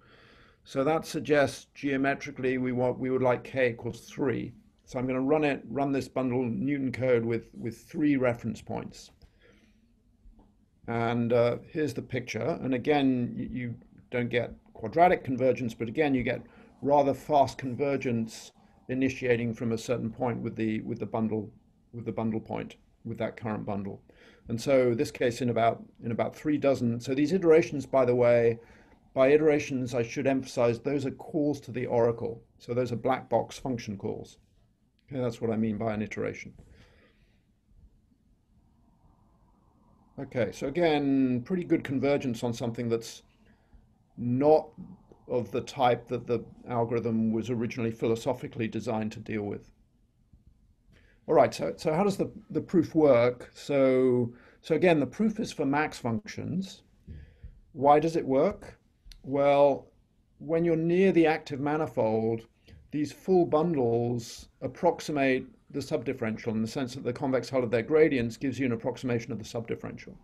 So that suggests geometrically we want we would like k equals 3. So I'm going to run it, run this bundle Newton code with, with three reference points. And uh, here's the picture. And again, you, you, don't get quadratic convergence, but again, you get rather fast convergence initiating from a certain point with the with the bundle with the bundle point with that current bundle. And so this case in about in about three dozen. So these iterations, by the way, by iterations, I should emphasize those are calls to the oracle. So those are black box function calls. Okay, that's what I mean by an iteration. Okay, so again, pretty good convergence on something that's not of the type that the algorithm was originally philosophically designed to deal with. All right, so, so how does the, the proof work? So, so again, the proof is for max functions. Why does it work? Well, when you're near the active manifold, these full bundles approximate the subdifferential in the sense that the convex hull of their gradients gives you an approximation of the subdifferential.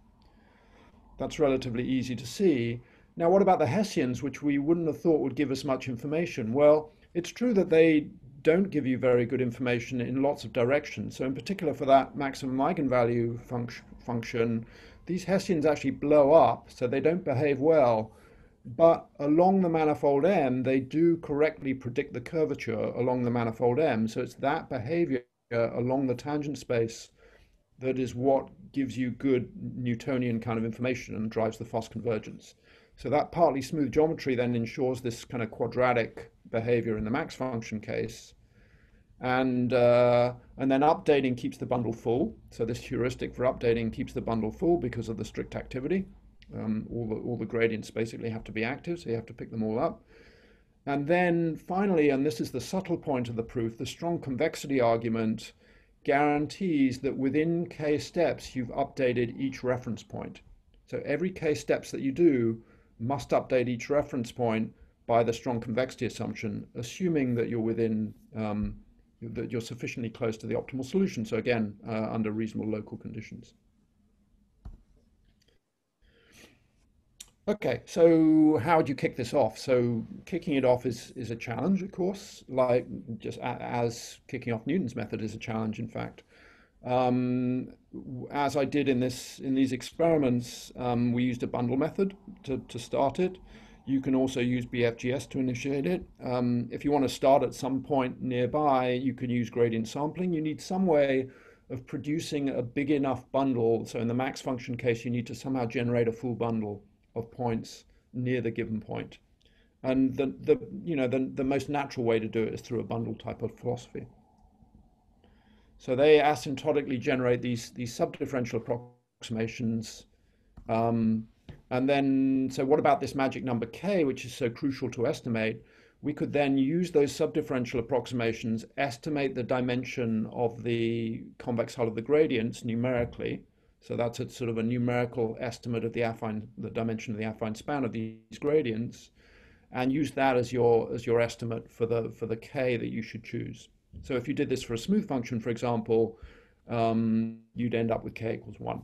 That's relatively easy to see. Now, what about the Hessians, which we wouldn't have thought would give us much information? Well, it's true that they don't give you very good information in lots of directions. So in particular for that maximum eigenvalue func function, these Hessians actually blow up, so they don't behave well but along the manifold M, they do correctly predict the curvature along the manifold M. So it's that behavior along the tangent space that is what gives you good Newtonian kind of information and drives the fast convergence. So that partly smooth geometry then ensures this kind of quadratic behavior in the max function case. And, uh, and then updating keeps the bundle full. So this heuristic for updating keeps the bundle full because of the strict activity. Um, all, the, all the gradients basically have to be active, so you have to pick them all up. And then finally, and this is the subtle point of the proof, the strong convexity argument guarantees that within k steps you've updated each reference point. So every k steps that you do must update each reference point by the strong convexity assumption, assuming that you're within, um, that you're sufficiently close to the optimal solution. So again, uh, under reasonable local conditions. Okay, so how do you kick this off? So kicking it off is, is a challenge, of course, like just as kicking off Newton's method is a challenge, in fact. Um, as I did in this in these experiments, um, we used a bundle method to, to start it. You can also use BFGS to initiate it. Um, if you want to start at some point nearby, you can use gradient sampling. You need some way of producing a big enough bundle. So in the max function case, you need to somehow generate a full bundle of points near the given point. And the, the, you know, the, the most natural way to do it is through a bundle type of philosophy. So they asymptotically generate these, these subdifferential approximations. Um, and then, so what about this magic number k, which is so crucial to estimate? We could then use those subdifferential approximations, estimate the dimension of the convex hull of the gradients numerically. So that's a sort of a numerical estimate of the affine, the dimension of the affine span of these gradients, and use that as your as your estimate for the for the k that you should choose. So if you did this for a smooth function, for example, um, you'd end up with k equals one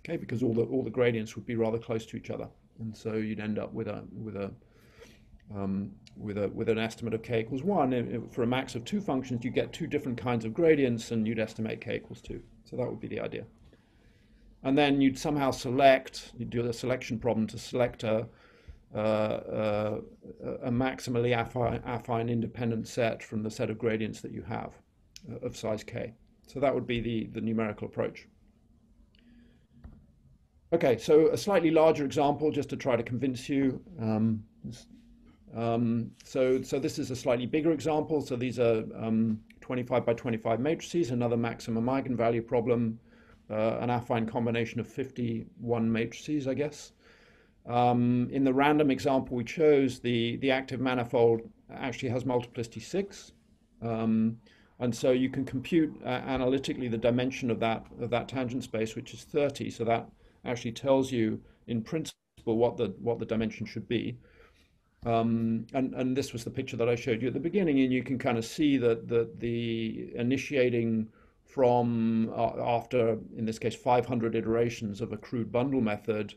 okay, because all the all the gradients would be rather close to each other, and so you'd end up with a with a um, with a with an estimate of k equals one. For a max of two functions, you get two different kinds of gradients, and you'd estimate k equals two. So that would be the idea. And then you'd somehow select, you'd do the selection problem to select a uh, uh, a maximally affine, affine independent set from the set of gradients that you have uh, of size k. So that would be the, the numerical approach. Okay, so a slightly larger example just to try to convince you. Um, um, so, so this is a slightly bigger example. So these are um, 25 by 25 matrices, another maximum eigenvalue problem, uh, an affine combination of 51 matrices, I guess. Um, in the random example we chose, the, the active manifold actually has multiplicity 6. Um, and so you can compute uh, analytically the dimension of that, of that tangent space, which is 30. So that actually tells you in principle what the what the dimension should be. Um, and, and this was the picture that I showed you at the beginning, and you can kind of see that, that the initiating from uh, after, in this case, 500 iterations of a crude bundle method,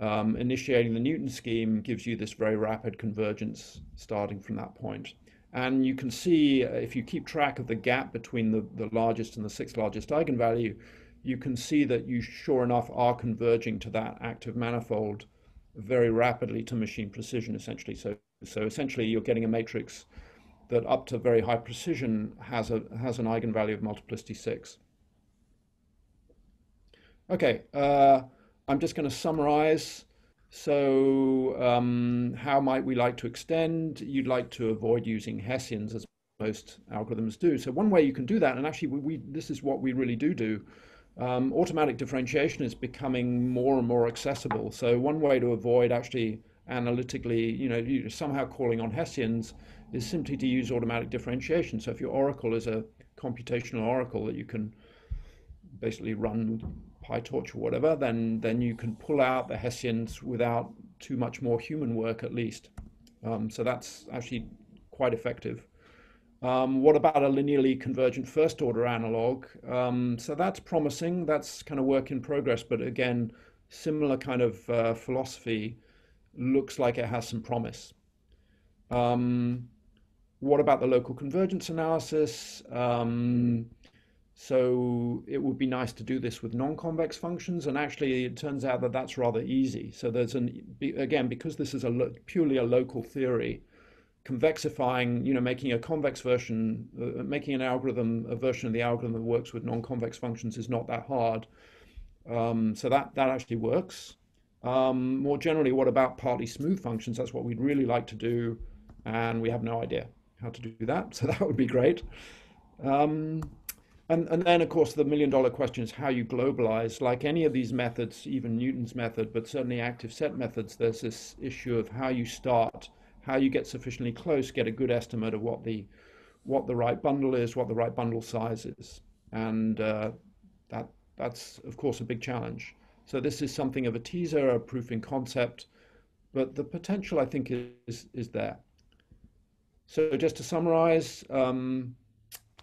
um, initiating the Newton scheme gives you this very rapid convergence starting from that point. And you can see uh, if you keep track of the gap between the, the largest and the sixth largest eigenvalue, you can see that you sure enough are converging to that active manifold very rapidly to machine precision essentially. So, so essentially you're getting a matrix that up to very high precision has, a, has an eigenvalue of multiplicity 6. Okay, uh, I'm just going to summarize. So um, how might we like to extend? You'd like to avoid using Hessians as most algorithms do. So one way you can do that, and actually we, we this is what we really do do, um, automatic differentiation is becoming more and more accessible. So one way to avoid actually analytically, you know, somehow calling on Hessians is simply to use automatic differentiation. So if your oracle is a computational oracle that you can basically run PyTorch or whatever, then then you can pull out the Hessians without too much more human work at least. Um, so that's actually quite effective. Um, what about a linearly convergent first order analog? Um, so that's promising. That's kind of work in progress, but again, similar kind of uh, philosophy looks like it has some promise. Um, what about the local convergence analysis? Um, so it would be nice to do this with non-convex functions, and actually it turns out that that's rather easy. So there's an again because this is a purely a local theory convexifying, you know, making a convex version, uh, making an algorithm, a version of the algorithm that works with non-convex functions is not that hard. Um, so that, that actually works. Um, more generally, what about partly smooth functions? That's what we'd really like to do, and we have no idea how to do that, so that would be great. Um, and, and then, of course, the million dollar question is how you globalize. Like any of these methods, even Newton's method, but certainly active set methods, there's this issue of how you start how you get sufficiently close, get a good estimate of what the what the right bundle is, what the right bundle size is, and uh, that that's of course a big challenge. So this is something of a teaser, a proof in concept, but the potential I think is is there. So just to summarize, um,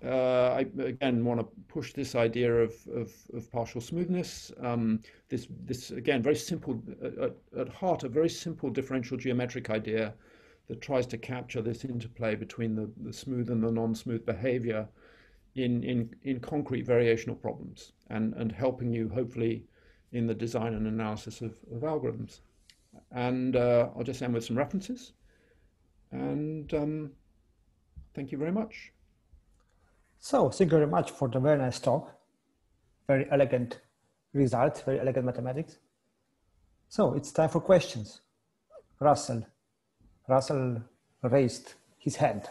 uh, I again want to push this idea of, of, of partial smoothness. Um, this this again very simple at, at heart a very simple differential geometric idea that tries to capture this interplay between the, the smooth and the non-smooth behavior in, in, in concrete variational problems and, and helping you hopefully in the design and analysis of, of algorithms. And uh, I'll just end with some references. And um, thank you very much. So thank you very much for the very nice talk. Very elegant results, very elegant mathematics. So it's time for questions. Russell. Russell raised his hand.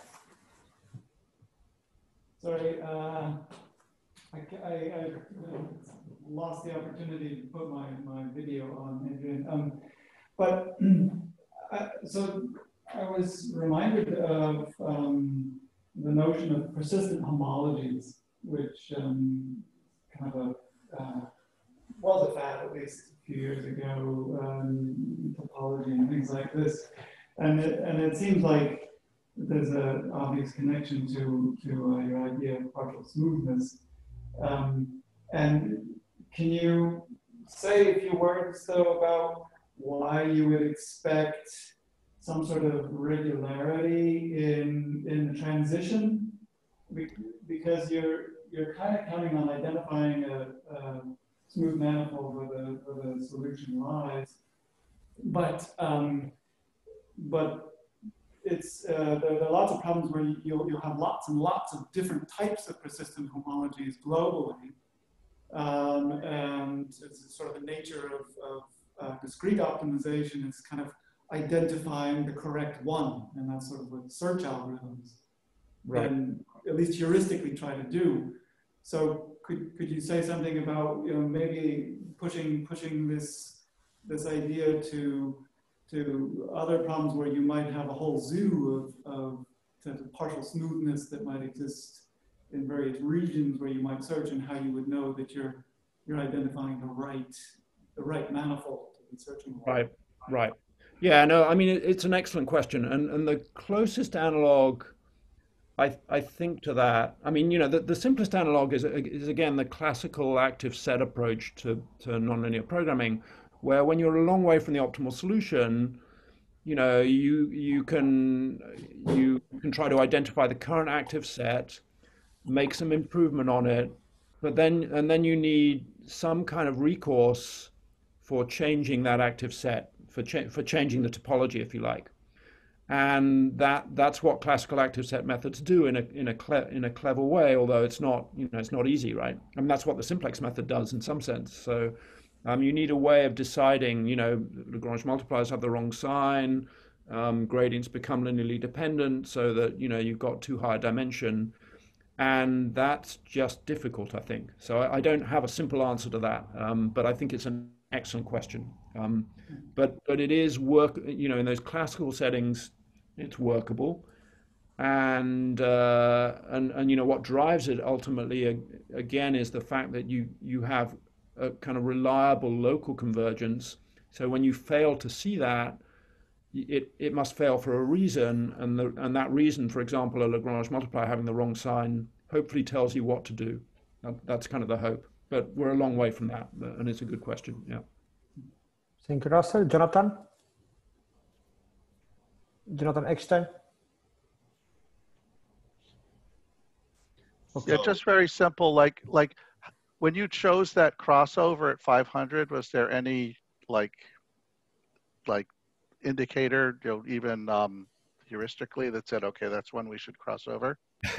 Sorry, uh, I, I, I, lost the opportunity to put my, my video on, Adrian. Um, but uh, so I was reminded of um, the notion of persistent homologies, which um, kind of a, uh, was a fad at least a few years ago, um, topology and things like this. And it, and it seems like there's an obvious connection to, to uh, your idea of partial smoothness. Um, and can you say a few words though about why you would expect some sort of regularity in in the transition because you're you're kind of counting on identifying a, a smooth manifold where the, where the solution lies but um, but it's uh, there, there, are lots of problems where you'll, you'll have lots and lots of different types of persistent homologies globally um, and it's sort of the nature of, of uh, discrete optimization is kind of identifying the correct one, and that's sort of what search algorithms right. and at least heuristically try to do. So could, could you say something about you know maybe pushing pushing this this idea to to other problems where you might have a whole zoo of, of partial smoothness that might exist in various regions where you might search and how you would know that you're you're identifying the right the right manifold to be searching for. Right, right. Yeah, no, I mean it, it's an excellent question, and and the closest analog, I I think to that, I mean you know the, the simplest analog is is again the classical active set approach to to nonlinear programming, where when you're a long way from the optimal solution, you know you you can you can try to identify the current active set, make some improvement on it, but then and then you need some kind of recourse for changing that active set for, cha- for changing the topology, if you like. And that, that's what classical active set methods do in a, in, a in a clever way, although it's not, you know, it's not easy, right? I mean, that's what the simplex method does in some sense. So um, you need a way of deciding, you know, Lagrange multipliers have the wrong sign, um, gradients become linearly dependent so that, you know, you've got too high a dimension. And that's just difficult, I think. So I, I don't have a simple answer to that, um, but I think it's an excellent question. Um, but but it is work. You know, in those classical settings, it's workable, and uh, and and you know what drives it ultimately again is the fact that you you have a kind of reliable local convergence. So when you fail to see that, it it must fail for a reason, and the and that reason, for example, a Lagrange multiplier having the wrong sign, hopefully tells you what to do. That's kind of the hope but we're a long way from that, uh, and it's a good question. Yeah. Thank you, Russell. Jonathan? Jonathan Eckstein? Okay. Yeah, just very simple. Like, like when you chose that crossover at 500, was there any like, like indicator, you know, even um, heuristically that said, okay, that's when we should cross over?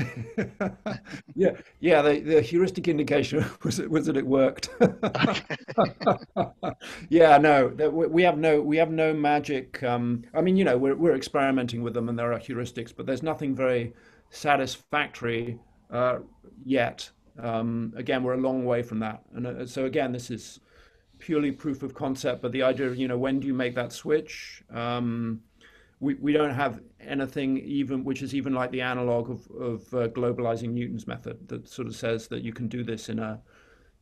yeah, yeah. The, the heuristic indication was was that it worked. yeah, no, we have no we have no magic. Um, I mean, you know, we're we're experimenting with them, and there are heuristics, but there's nothing very satisfactory uh, yet. Um, again, we're a long way from that, and uh, so again, this is purely proof of concept. But the idea of you know when do you make that switch? Um, we, we don't have anything even which is even like the analog of, of uh, globalizing Newton's method that sort of says that you can do this in a,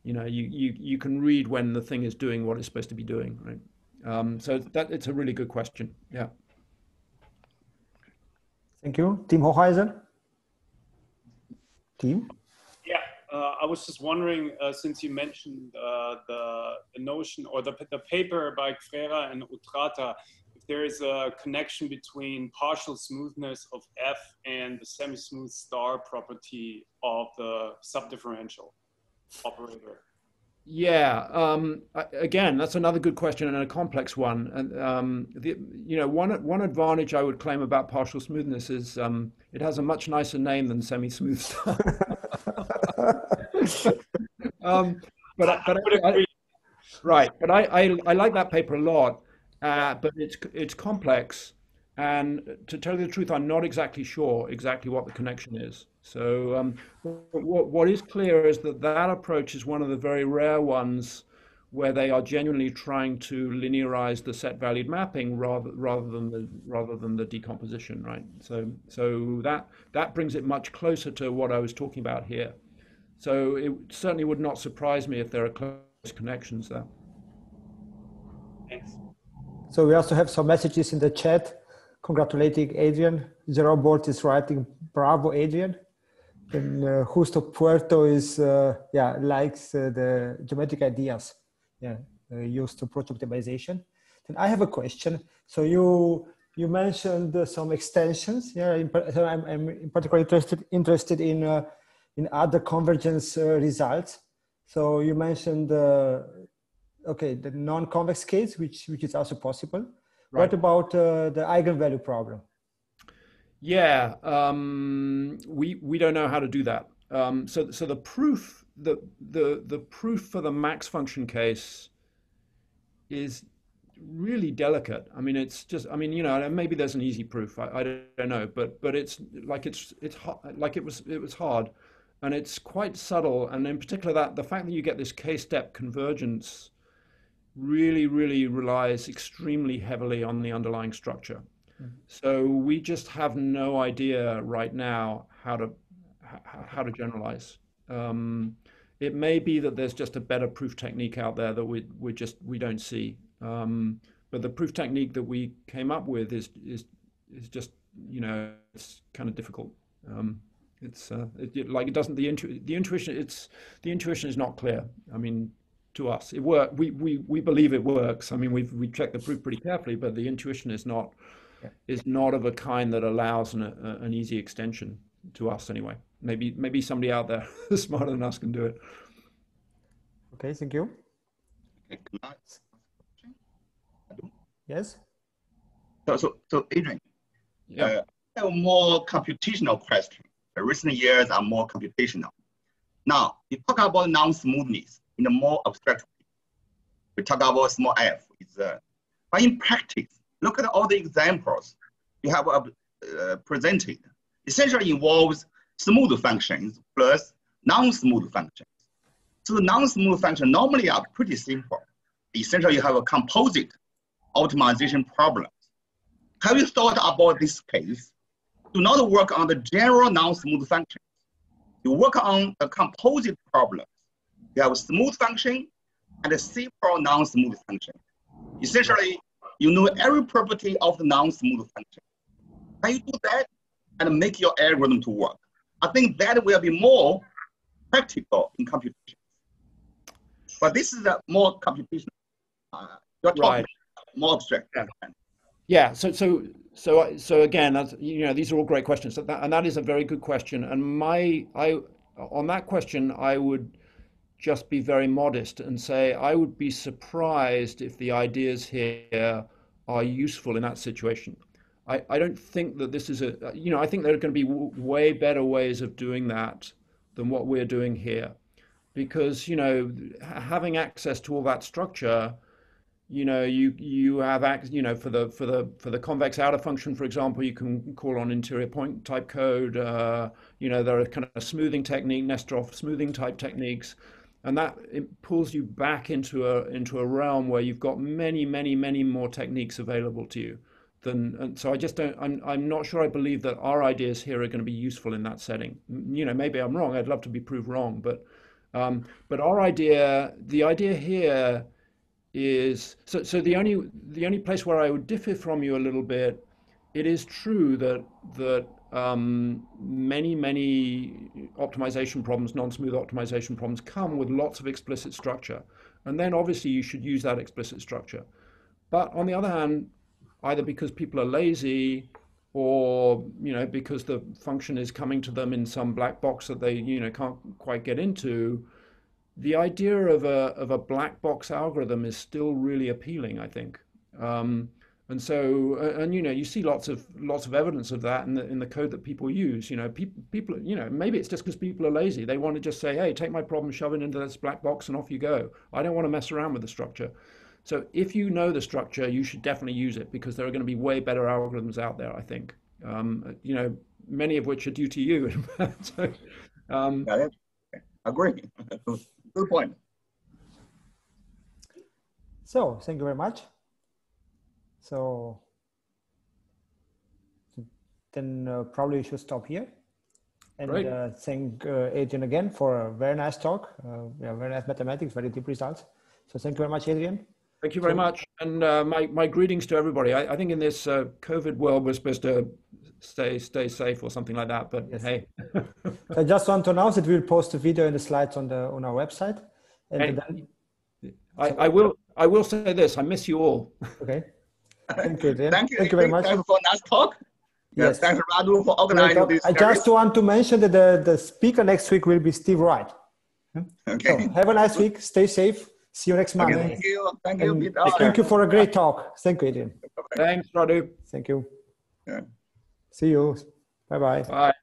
you know, you, you, you can read when the thing is doing what it's supposed to be doing, right? Um, so that it's a really good question. Yeah. Thank you. Tim Hoheisel. Tim? Uh, I was just wondering, uh, since you mentioned uh, the, the notion or the, the paper by Gfrerer and Outrata, if there is a connection between partial smoothness of F and the semi-smooth star property of the subdifferential operator. Yeah. Um, again, that's another good question and a complex one. And um, the, you know, one one advantage I would claim about partial smoothness is um, it has a much nicer name than semi-smooth star. Um, but but I, I, right. But I, I I like that paper a lot uh, but it's it's complex, And to tell you the truth, I'm not exactly sure exactly what the connection is. So um, what, what is clear is that that approach is one of the very rare ones where they are genuinely trying to linearize the set valued mapping rather rather than the rather than the decomposition, right? So so that that brings it much closer to what I was talking about here. So it certainly would not surprise me if there are close connections there. Thanks. So we also have some messages in the chat congratulating Adrian. Jérôme Bolte is writing, bravo, Adrian. And uh, Justo Puerto is, uh, yeah, likes uh, the geometric ideas yeah, uh, used to approach optimization. Then I have a question. So you you mentioned uh, some extensions. Yeah, in, so I'm, I'm in particular interested interested in uh, in other convergence results. So you mentioned okay the non-convex case, which which is also possible. Right. What about the eigenvalue problem? Yeah, um, we we don't know how to do that. Um, so so the proof the the the proof for the max function case is really delicate. I mean, it's just I mean you know maybe there's an easy proof. I, I don't know, but but it's like it's it's like it was it was hard, and it's quite subtle. And in particular that the fact that you get this k-step convergence really really relies extremely heavily on the underlying structure. Mm. So we just have no idea right now how to how to generalize. Um, it may be that there's just a better proof technique out there that we we just we don't see. Um, but the proof technique that we came up with is is is just you know it's kind of difficult. Um, it's uh, it, like it doesn't the intu- the intuition it's the intuition is not clear. I mean, to us it work we we we believe it works. I mean we've we checked the proof pretty carefully, but the intuition is not yeah. is not of a kind that allows an, a, an easy extension to us anyway. Maybe maybe somebody out there smarter than us can do it. Okay, thank you. Yes. So so so Adrian, yeah. Uh, I have more computational question. The recent years are more computational. Now you talk about non-smoothness in a more abstract way. We talk about small f. Is uh, but in practice, look at all the examples you have uh, presented. Essentially involves smooth functions plus non-smooth functions. So the non-smooth functions normally are pretty simple. Essentially, you have a composite optimization problem. Have you thought about this case? Do not work on the general non-smooth functions. You work on the composite problems. You have a smooth function and a simple non-smooth function. Essentially, you know every property of the non-smooth function. Can you do that and make your algorithm to work? I think that will be more practical in computation. But this is a more computational. Uh, you're talking right. more abstract. Yeah. yeah. So so so so again, as, you know, these are all great questions, so that, and that is a very good question. And my I on that question, I would just be very modest and say I would be surprised if the ideas here are useful in that situation. I, I don't think that this is a, you know, I think there are going to be w- way better ways of doing that than what we're doing here. Because, you know, having access to all that structure, you know, you you have access, you know, for the for the for the convex outer function, for example, you can call on interior point type code. Uh, you know, there are kind of smoothing technique, Nesterov smoothing type techniques, and that it pulls you back into a into a realm where you've got many, many, many more techniques available to you than and so I just don't I'm I'm not sure I believe that our ideas here are going to be useful in that setting. You know, maybe I'm wrong. I'd love to be proved wrong, but um, but our idea, the idea here is so so the only the only place where I would differ from you a little bit, it is true that that um, many many optimization problems, non-smooth optimization problems, come with lots of explicit structure, and then obviously you should use that explicit structure. But on the other hand, either because people are lazy or you know because the function is coming to them in some black box that they you know can't quite get into the idea of a of a black box algorithm is still really appealing i think um, and so and you know you see lots of lots of evidence of that in the in the code that people use you know people people you know maybe it's just because people are lazy they want to just say hey take my problem shove it into this black box and off you go i don't want to mess around with the structure So if you know the structure, you should definitely use it because there are going to be way better algorithms out there. I think, um, you know, many of which are due to you. so, um, agree. Good point. So thank you very much. So then uh, probably we should stop here. And uh, thank uh, Adrian again for a very nice talk. Uh, yeah, very nice mathematics, very deep results. So thank you very much, Adrian. Thank you very so, much. And uh, my, my greetings to everybody. I, I think in this uh, COVID world, we're supposed to stay stay safe or something like that. But yes. hey. I just want to announce that we'll post a video and the slides on the on our website. And, and then, I, I will I will say this. I miss you all. Okay. Thank you. Thank you. Thank you very much. Thanks for nice talk. Yes. thanks, Radu, for organizing this. I just want to mention that the, the speaker next week will be Steve Wright. Okay. So have a nice week. Stay safe. See you next Monday. Okay, thank you. Thank you. thank you for a great talk. Thank you, Adrian. Thanks, Radu. Thank you. Yeah. See you. Bye-bye. Bye.